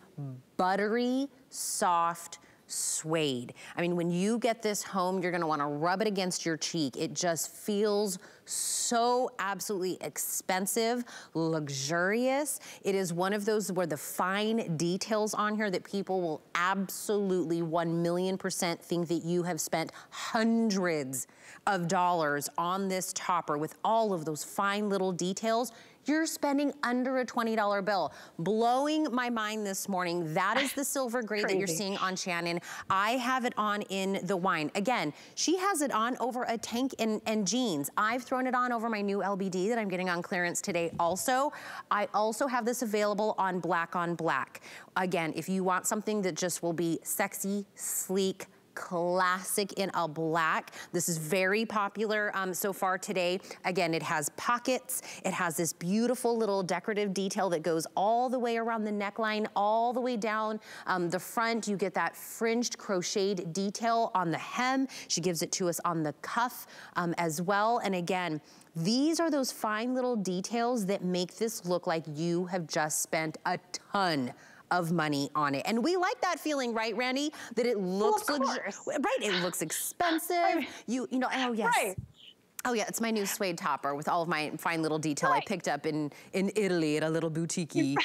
buttery, soft, suede. I mean, when you get this home, you're gonna wanna rub it against your cheek. It just feels so absolutely expensive, luxurious. It is one of those where the fine details on here that people will absolutely 1 million percent think that you have spent hundreds of dollars on this topper with all of those fine little details you're spending under a $20 bill. Blowing my mind this morning. That is the silver gray that you're seeing on Shannon. I have it on in the wine. Again, she has it on over a tank and, and jeans. I've thrown it on over my new LBD that I'm getting on clearance today also. I also have this available on black on black. Again, if you want something that just will be sexy, sleek, classic in a black. This is very popular um, so far today. Again, it has pockets. It has this beautiful little decorative detail that goes all the way around the neckline, all the way down um, the front. You get that fringed crocheted detail on the hem. She gives it to us on the cuff um, as well. And again, these are those fine little details that make this look like you have just spent a ton of money on it. And we like that feeling, right, Randi? That it looks, well, right, it looks expensive. I mean, you, you know, oh yes. Right. Oh yeah, it's my new suede topper with all of my fine little detail right. I picked up in, in Italy at a little boutique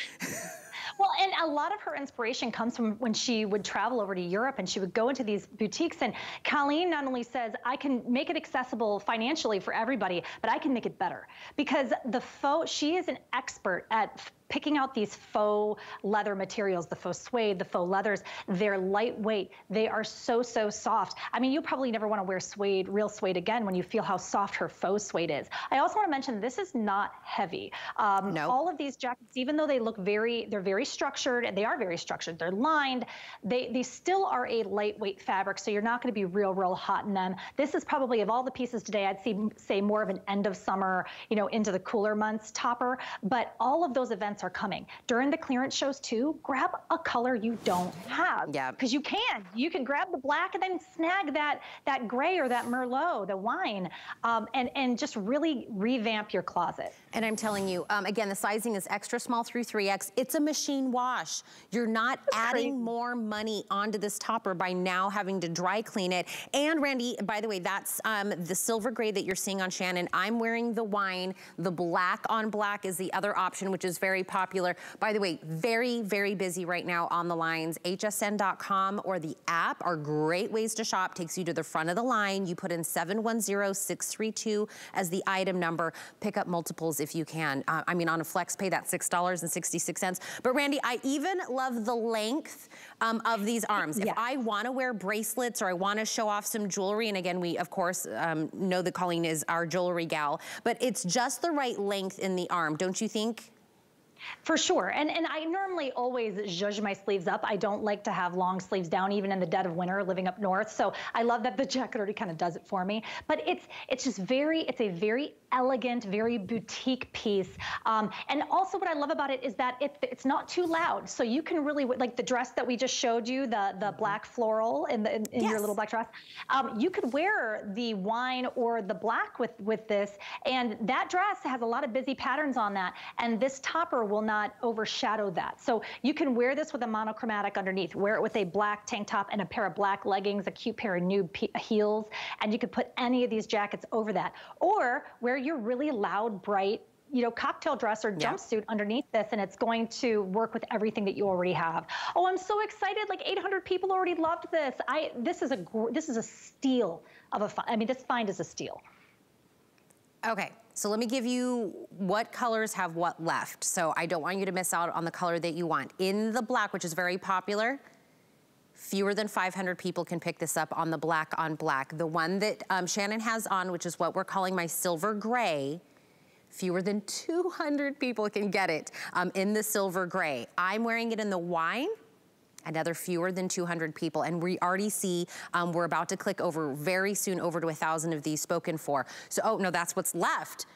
Well, and a lot of her inspiration comes from when she would travel over to Europe and she would go into these boutiques. And Colleen not only says, I can make it accessible financially for everybody, but I can make it better. Because the faux, she is an expert at picking out these faux leather materials, the faux suede, the faux leathers. They're lightweight. They are so, so soft. I mean, you probably never want to wear suede, real suede again when you feel how soft her faux suede is. I also want to mention this is not heavy. Um, no. All of these jackets, even though they look very, they're very structured, and they are very structured, they're lined, they, they still are a lightweight fabric, so you're not going to be real, real hot in them. This is probably, of all the pieces today, I'd see, say more of an end of summer, you know, into the cooler months topper, but all of those events events are coming. During the clearance shows too, grab a color you don't have. Yeah. Because you can. You can grab the black and then snag that that gray or that Merlot, the wine, um, and, and just really revamp your closet. And I'm telling you, um, again, the sizing is extra small through 3X. It's a machine wash. You're not That's adding crazy. more money onto this topper by now having to dry clean it. And Randi, by the way, that's um, the silver gray that you're seeing on Shannon. I'm wearing the wine. The black on black is the other option, which is very popular. By the way, very, very busy right now on the lines. hsn.com or the app are great ways to shop. Takes you to the front of the line. You put in 710632 as the item number. Pick up multiples if you can. Uh, I mean, on a flex pay, that's $6.66. But Randi, I even love the length um, of these arms. If I wanna wear bracelets or I wanna show off some jewelry, and again, we of course um, know that Colleen is our jewelry gal, but it's just the right length in the arm, don't you think? For sure. And and I normally always zhuzh my sleeves up. I don't like to have long sleeves down even in the dead of winter living up north. So I love that the jacket already kind of does it for me. But it's it's just very it's a very elegant, very boutique piece. Um, and also what I love about it is that it, it's not too loud. So you can really, like the dress that we just showed you, the, the mm-hmm. black floral in, the, in, in yes. your little black dress, um, you could wear the wine or the black with, with this. And that dress has a lot of busy patterns on that. And this topper will not overshadow that. So you can wear this with a monochromatic underneath, wear it with a black tank top and a pair of black leggings, a cute pair of nude heels. And you could put any of these jackets over that. Or wear your really loud, bright, you know, cocktail dress or jumpsuit yeah. underneath this, and it's going to work with everything that you already have. Oh, I'm so excited! Like 800 people already loved this. I this is a this is a steal of a. I mean, this find is a steal. Okay, so let me give you what colors have what left. So I don't want you to miss out on the color that you want. In the black, which is very popular, Fewer than 500 people can pick this up on the black on black. The one that um, Shannon has on, which is what we're calling my silver gray, fewer than 200 people can get it um, in the silver gray. I'm wearing it in the wine, another fewer than 200 people. And we already see um, we're about to click over very soon over to a 1,000 of these spoken for. So, oh, no, that's what's left.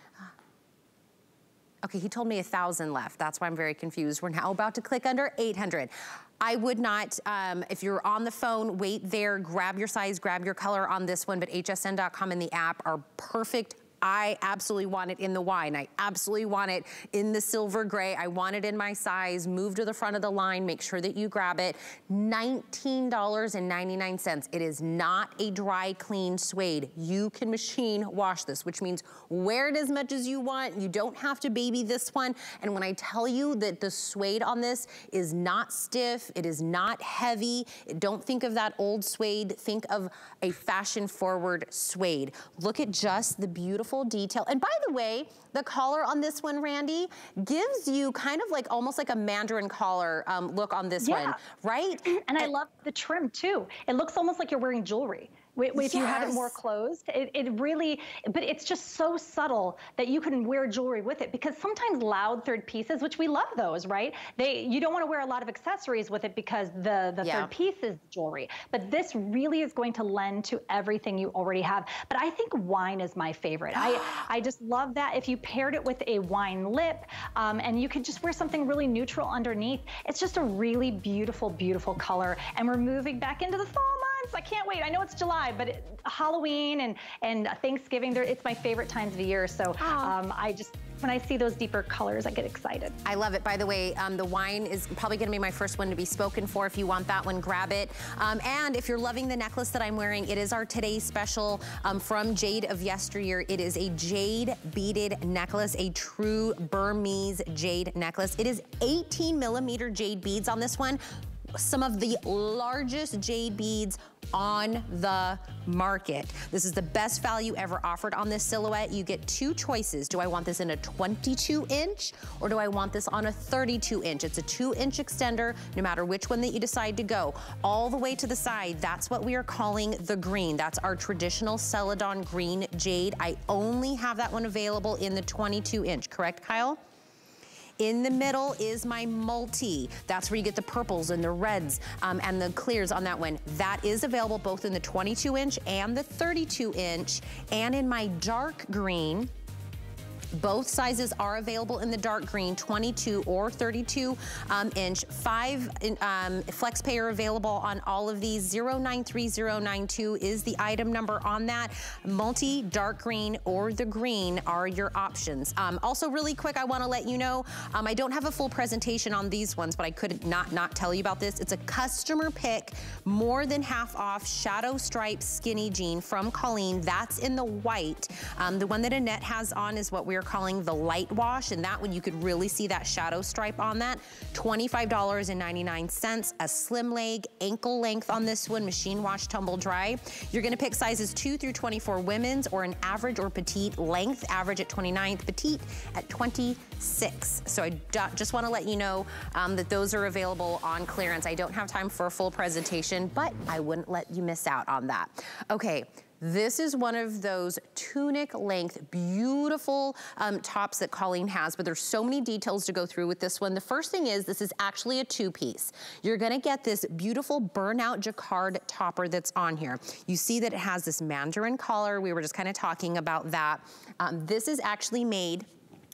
Okay, he told me a 1,000 left. That's why I'm very confused. We're now about to click under 800. I would not, um, if you're on the phone, wait there, grab your size, grab your color on this one, but hsn.com and the app are perfect I absolutely want it in the wine. I absolutely want it in the silver gray. I want it in my size. Move to the front of the line. Make sure that you grab it. $19.99. It is not a dry clean suede. You can machine wash this, which means wear it as much as you want. You don't have to baby this one. And when I tell you that the suede on this is not stiff, it is not heavy, don't think of that old suede. Think of a fashion forward suede. Look at just the beautiful beautiful detail. And by the way, the collar on this one, Randi, gives you kind of like almost like a mandarin collar um, look on this yeah. one, right? And, and I love the trim too. It looks almost like you're wearing jewelry if yes. you have it more closed. It, it really, but it's just so subtle that you can wear jewelry with it because sometimes loud third pieces, which we love those, right? They you don't want to wear a lot of accessories with it because the the yeah. third piece is jewelry. But this really is going to lend to everything you already have. But I think wine is my favorite. I I just love that if you paired it with a wine lip, um, and you could just wear something really neutral underneath. It's just a really beautiful, beautiful color. And we're moving back into the fall months. I can't wait. I know it's July, but it, Halloween and, and Thanksgiving, it's my favorite times of the year. So um, I just, when I see those deeper colors, I get excited. I love it. By the way, um, the wine is probably gonna be my first one to be spoken for. If you want that one, grab it. Um, and if you're loving the necklace that I'm wearing, it is our today's special um, from Jade of Yesteryear. It is a jade beaded necklace, a true Burmese jade necklace. It is 18 millimeter jade beads on this one some of the largest jade beads on the market. This is the best value ever offered on this silhouette. You get two choices. Do I want this in a 22 inch or do I want this on a 32 inch? It's a two inch extender, no matter which one that you decide to go. All the way to the side, that's what we are calling the green. That's our traditional Celadon green jade. I only have that one available in the 22 inch, correct, Kyle? In the middle is my multi. That's where you get the purples and the reds um, and the clears on that one. That is available both in the 22 inch and the 32 inch. And in my dark green, both sizes are available in the dark green, 22 or 32 um, inch. Five um, flex pay are available on all of these. 093092 is the item number on that. Multi, dark green, or the green are your options. Um, also, really quick, I want to let you know, um, I don't have a full presentation on these ones, but I could not not tell you about this. It's a customer pick, more than half off shadow stripe skinny jean from Colleen. That's in the white. Um, the one that Annette has on is what we're are calling the light wash, and that one you could really see that shadow stripe on that. $25.99, a slim leg, ankle length on this one, machine wash, tumble dry. You're gonna pick sizes two through 24 women's or an average or petite length, average at 29th, petite at 26. So I just wanna let you know um, that those are available on clearance. I don't have time for a full presentation, but I wouldn't let you miss out on that. Okay, This is one of those tunic length, beautiful um, tops that Colleen has, but there's so many details to go through with this one. The first thing is this is actually a two piece. You're gonna get this beautiful burnout jacquard topper that's on here. You see that it has this mandarin collar. We were just kind of talking about that. Um, this is actually made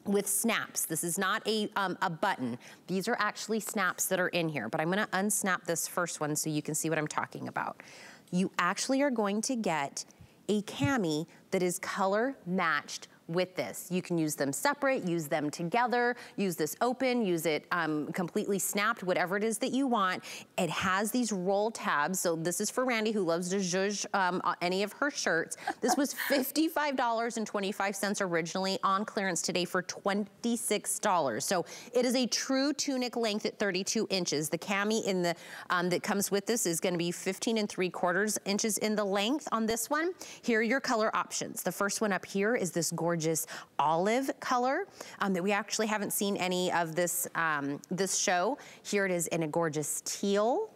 with snaps. This is not a, um, a button. These are actually snaps that are in here, but I'm gonna unsnap this first one so you can see what I'm talking about. You actually are going to get a cami that is color matched with this. You can use them separate, use them together, use this open, use it um, completely snapped, whatever it is that you want. It has these roll tabs. So this is for Randi who loves to zhuzh um, any of her shirts. This was $55.25 originally on clearance today for $26. So it is a true tunic length at 32 inches. The cami in the um, that comes with this is gonna be 15 and 3 quarters inches in the length on this one. Here are your color options. The first one up here is this gorgeous gorgeous olive color um, that we actually haven't seen any of this, um, this show. Here it is in a gorgeous teal.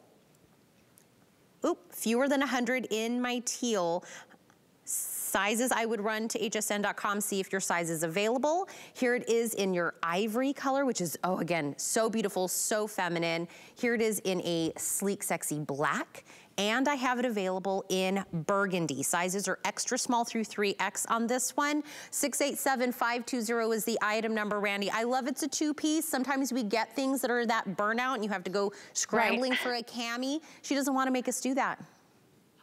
Oop, fewer than 100 in my teal sizes I would run to hsn.com, see if your size is available. Here it is in your ivory color, which is, oh, again, so beautiful, so feminine. Here it is in a sleek, sexy black and I have it available in burgundy. Sizes are extra small through 3X on this one. 687520 is the item number, Randi. I love it's a two-piece. Sometimes we get things that are that burnout and you have to go scrambling right. for a cami. She doesn't want to make us do that.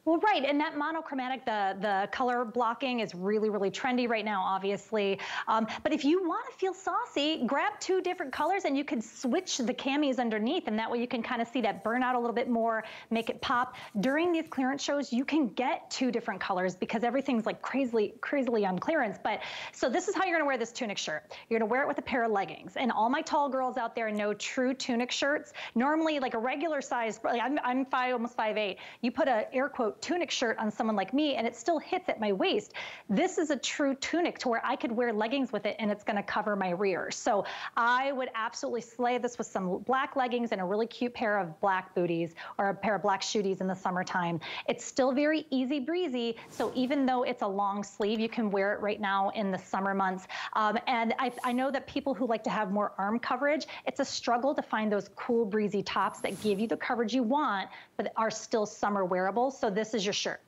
Well, right, and that monochromatic, the the color blocking is really, really trendy right now, obviously. Um, but if you want to feel saucy, grab two different colors and you can switch the camis underneath, and that way you can kind of see that burn out a little bit more, make it pop. During these clearance shows, you can get two different colors because everything's like crazily, crazily on clearance. But so this is how you're gonna wear this tunic shirt. You're gonna wear it with a pair of leggings, and all my tall girls out there know true tunic shirts. Normally, like a regular size, I'm I'm five, almost five eight. You put a air quote tunic shirt on someone like me and it still hits at my waist. This is a true tunic to where I could wear leggings with it and it's gonna cover my rear. So I would absolutely slay this with some black leggings and a really cute pair of black booties or a pair of black shooties in the summertime. It's still very easy breezy. So even though it's a long sleeve, you can wear it right now in the summer months. Um, and I, I know that people who like to have more arm coverage, it's a struggle to find those cool breezy tops that give you the coverage you want, but are still summer wearable. So this is your shirt.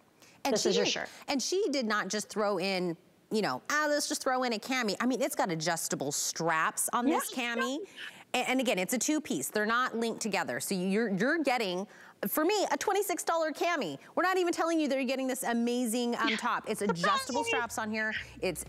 And this she, is your shirt. And she did not just throw in you know, ah, let's just throw in a cami. I mean, it's got adjustable straps on yeah, this cami. Yeah. And, and, again, it's a two piece. They're not linked together. So you're, you're getting for me, a $26 cami. We're not even telling you that you're getting this amazing um, top. It's adjustable straps on here. It's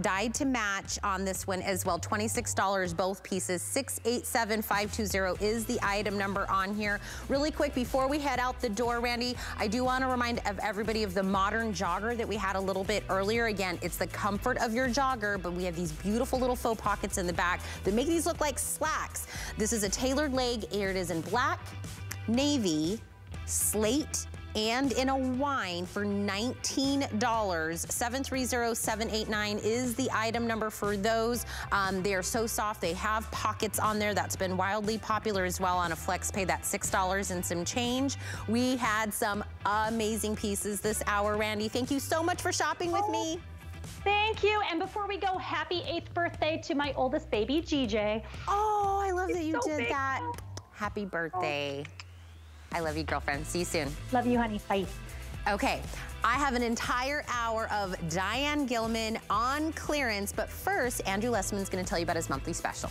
dyed to match on this one as well. $26 both pieces. 687520 is the item number on here. Really quick, before we head out the door, Randi, I do want to remind of everybody of the modern jogger that we had a little bit earlier. Again, it's the comfort of your jogger, but we have these beautiful little faux pockets in the back that make these look like slacks. This is a tailored leg. Here it is in black, navy, slate, and in a wine for $19. 730-789 is the item number for those. Um, they are so soft. They have pockets on there. That's been wildly popular as well on a flex pay. That's $6 and some change. We had some amazing pieces this hour, Randi. Thank you so much for shopping with me. Thank you. And before we go, happy eighth birthday to my oldest baby, GJ. Oh, I love He's that you so did that. Happy birthday. Oh. I love you, girlfriend. See you soon. Love you, honey. Bye. Okay, I have an entire hour of Diane Gilman on clearance, but first, Andrew Lessman's gonna tell you about his monthly special.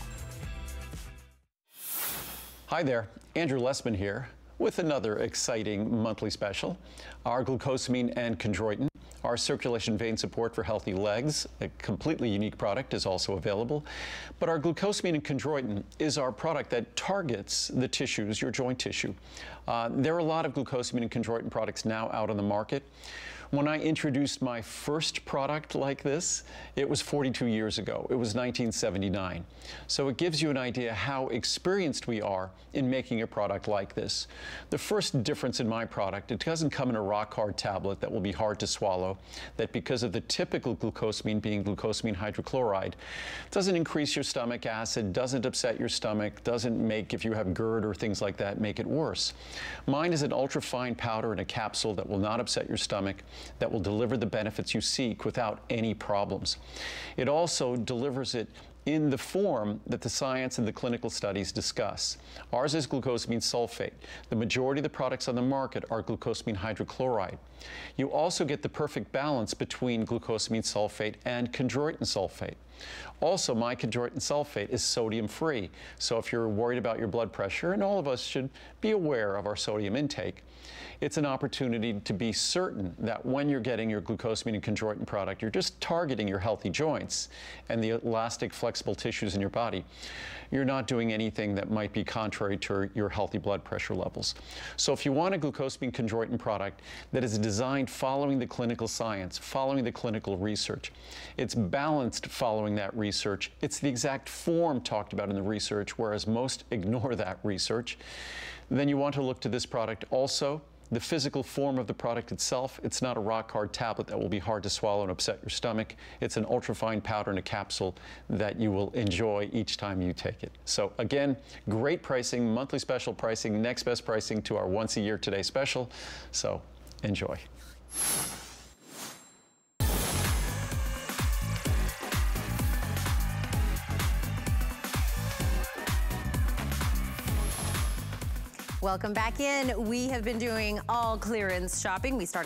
Hi there, Andrew Lessman here with another exciting monthly special. Our glucosamine and chondroitin our circulation vein support for healthy legs, a completely unique product, is also available. But our glucosamine and chondroitin is our product that targets the tissues, your joint tissue. Uh, there are a lot of glucosamine and chondroitin products now out on the market. When I introduced my first product like this, it was 42 years ago. It was 1979. So it gives you an idea how experienced we are in making a product like this. The first difference in my product, it doesn't come in a rock hard tablet that will be hard to swallow, that because of the typical glucosamine being glucosamine hydrochloride, doesn't increase your stomach acid, doesn't upset your stomach, doesn't make if you have GERD or things like that, make it worse. Mine is an ultra fine powder in a capsule that will not upset your stomach, that will deliver the benefits you seek without any problems. It also delivers it in the form that the science and the clinical studies discuss. Ours is glucosamine sulfate. The majority of the products on the market are glucosamine hydrochloride. You also get the perfect balance between glucosamine sulfate and chondroitin sulfate. Also, my chondroitin sulfate is sodium free. So if you're worried about your blood pressure, and all of us should be aware of our sodium intake, it's an opportunity to be certain that when you're getting your glucosamine and chondroitin product, you're just targeting your healthy joints and the elastic, flexible tissues in your body. You're not doing anything that might be contrary to your healthy blood pressure levels. So if you want a glucosamine chondroitin product that is designed following the clinical science, following the clinical research, it's balanced following that research, it's the exact form talked about in the research, whereas most ignore that research, then you want to look to this product also the physical form of the product itself, it's not a rock hard tablet that will be hard to swallow and upset your stomach. It's an ultrafine powder in a capsule that you will enjoy each time you take it. So again, great pricing, monthly special pricing, next best pricing to our once a year today special. So enjoy. Welcome back in. We have been doing all clearance shopping. We started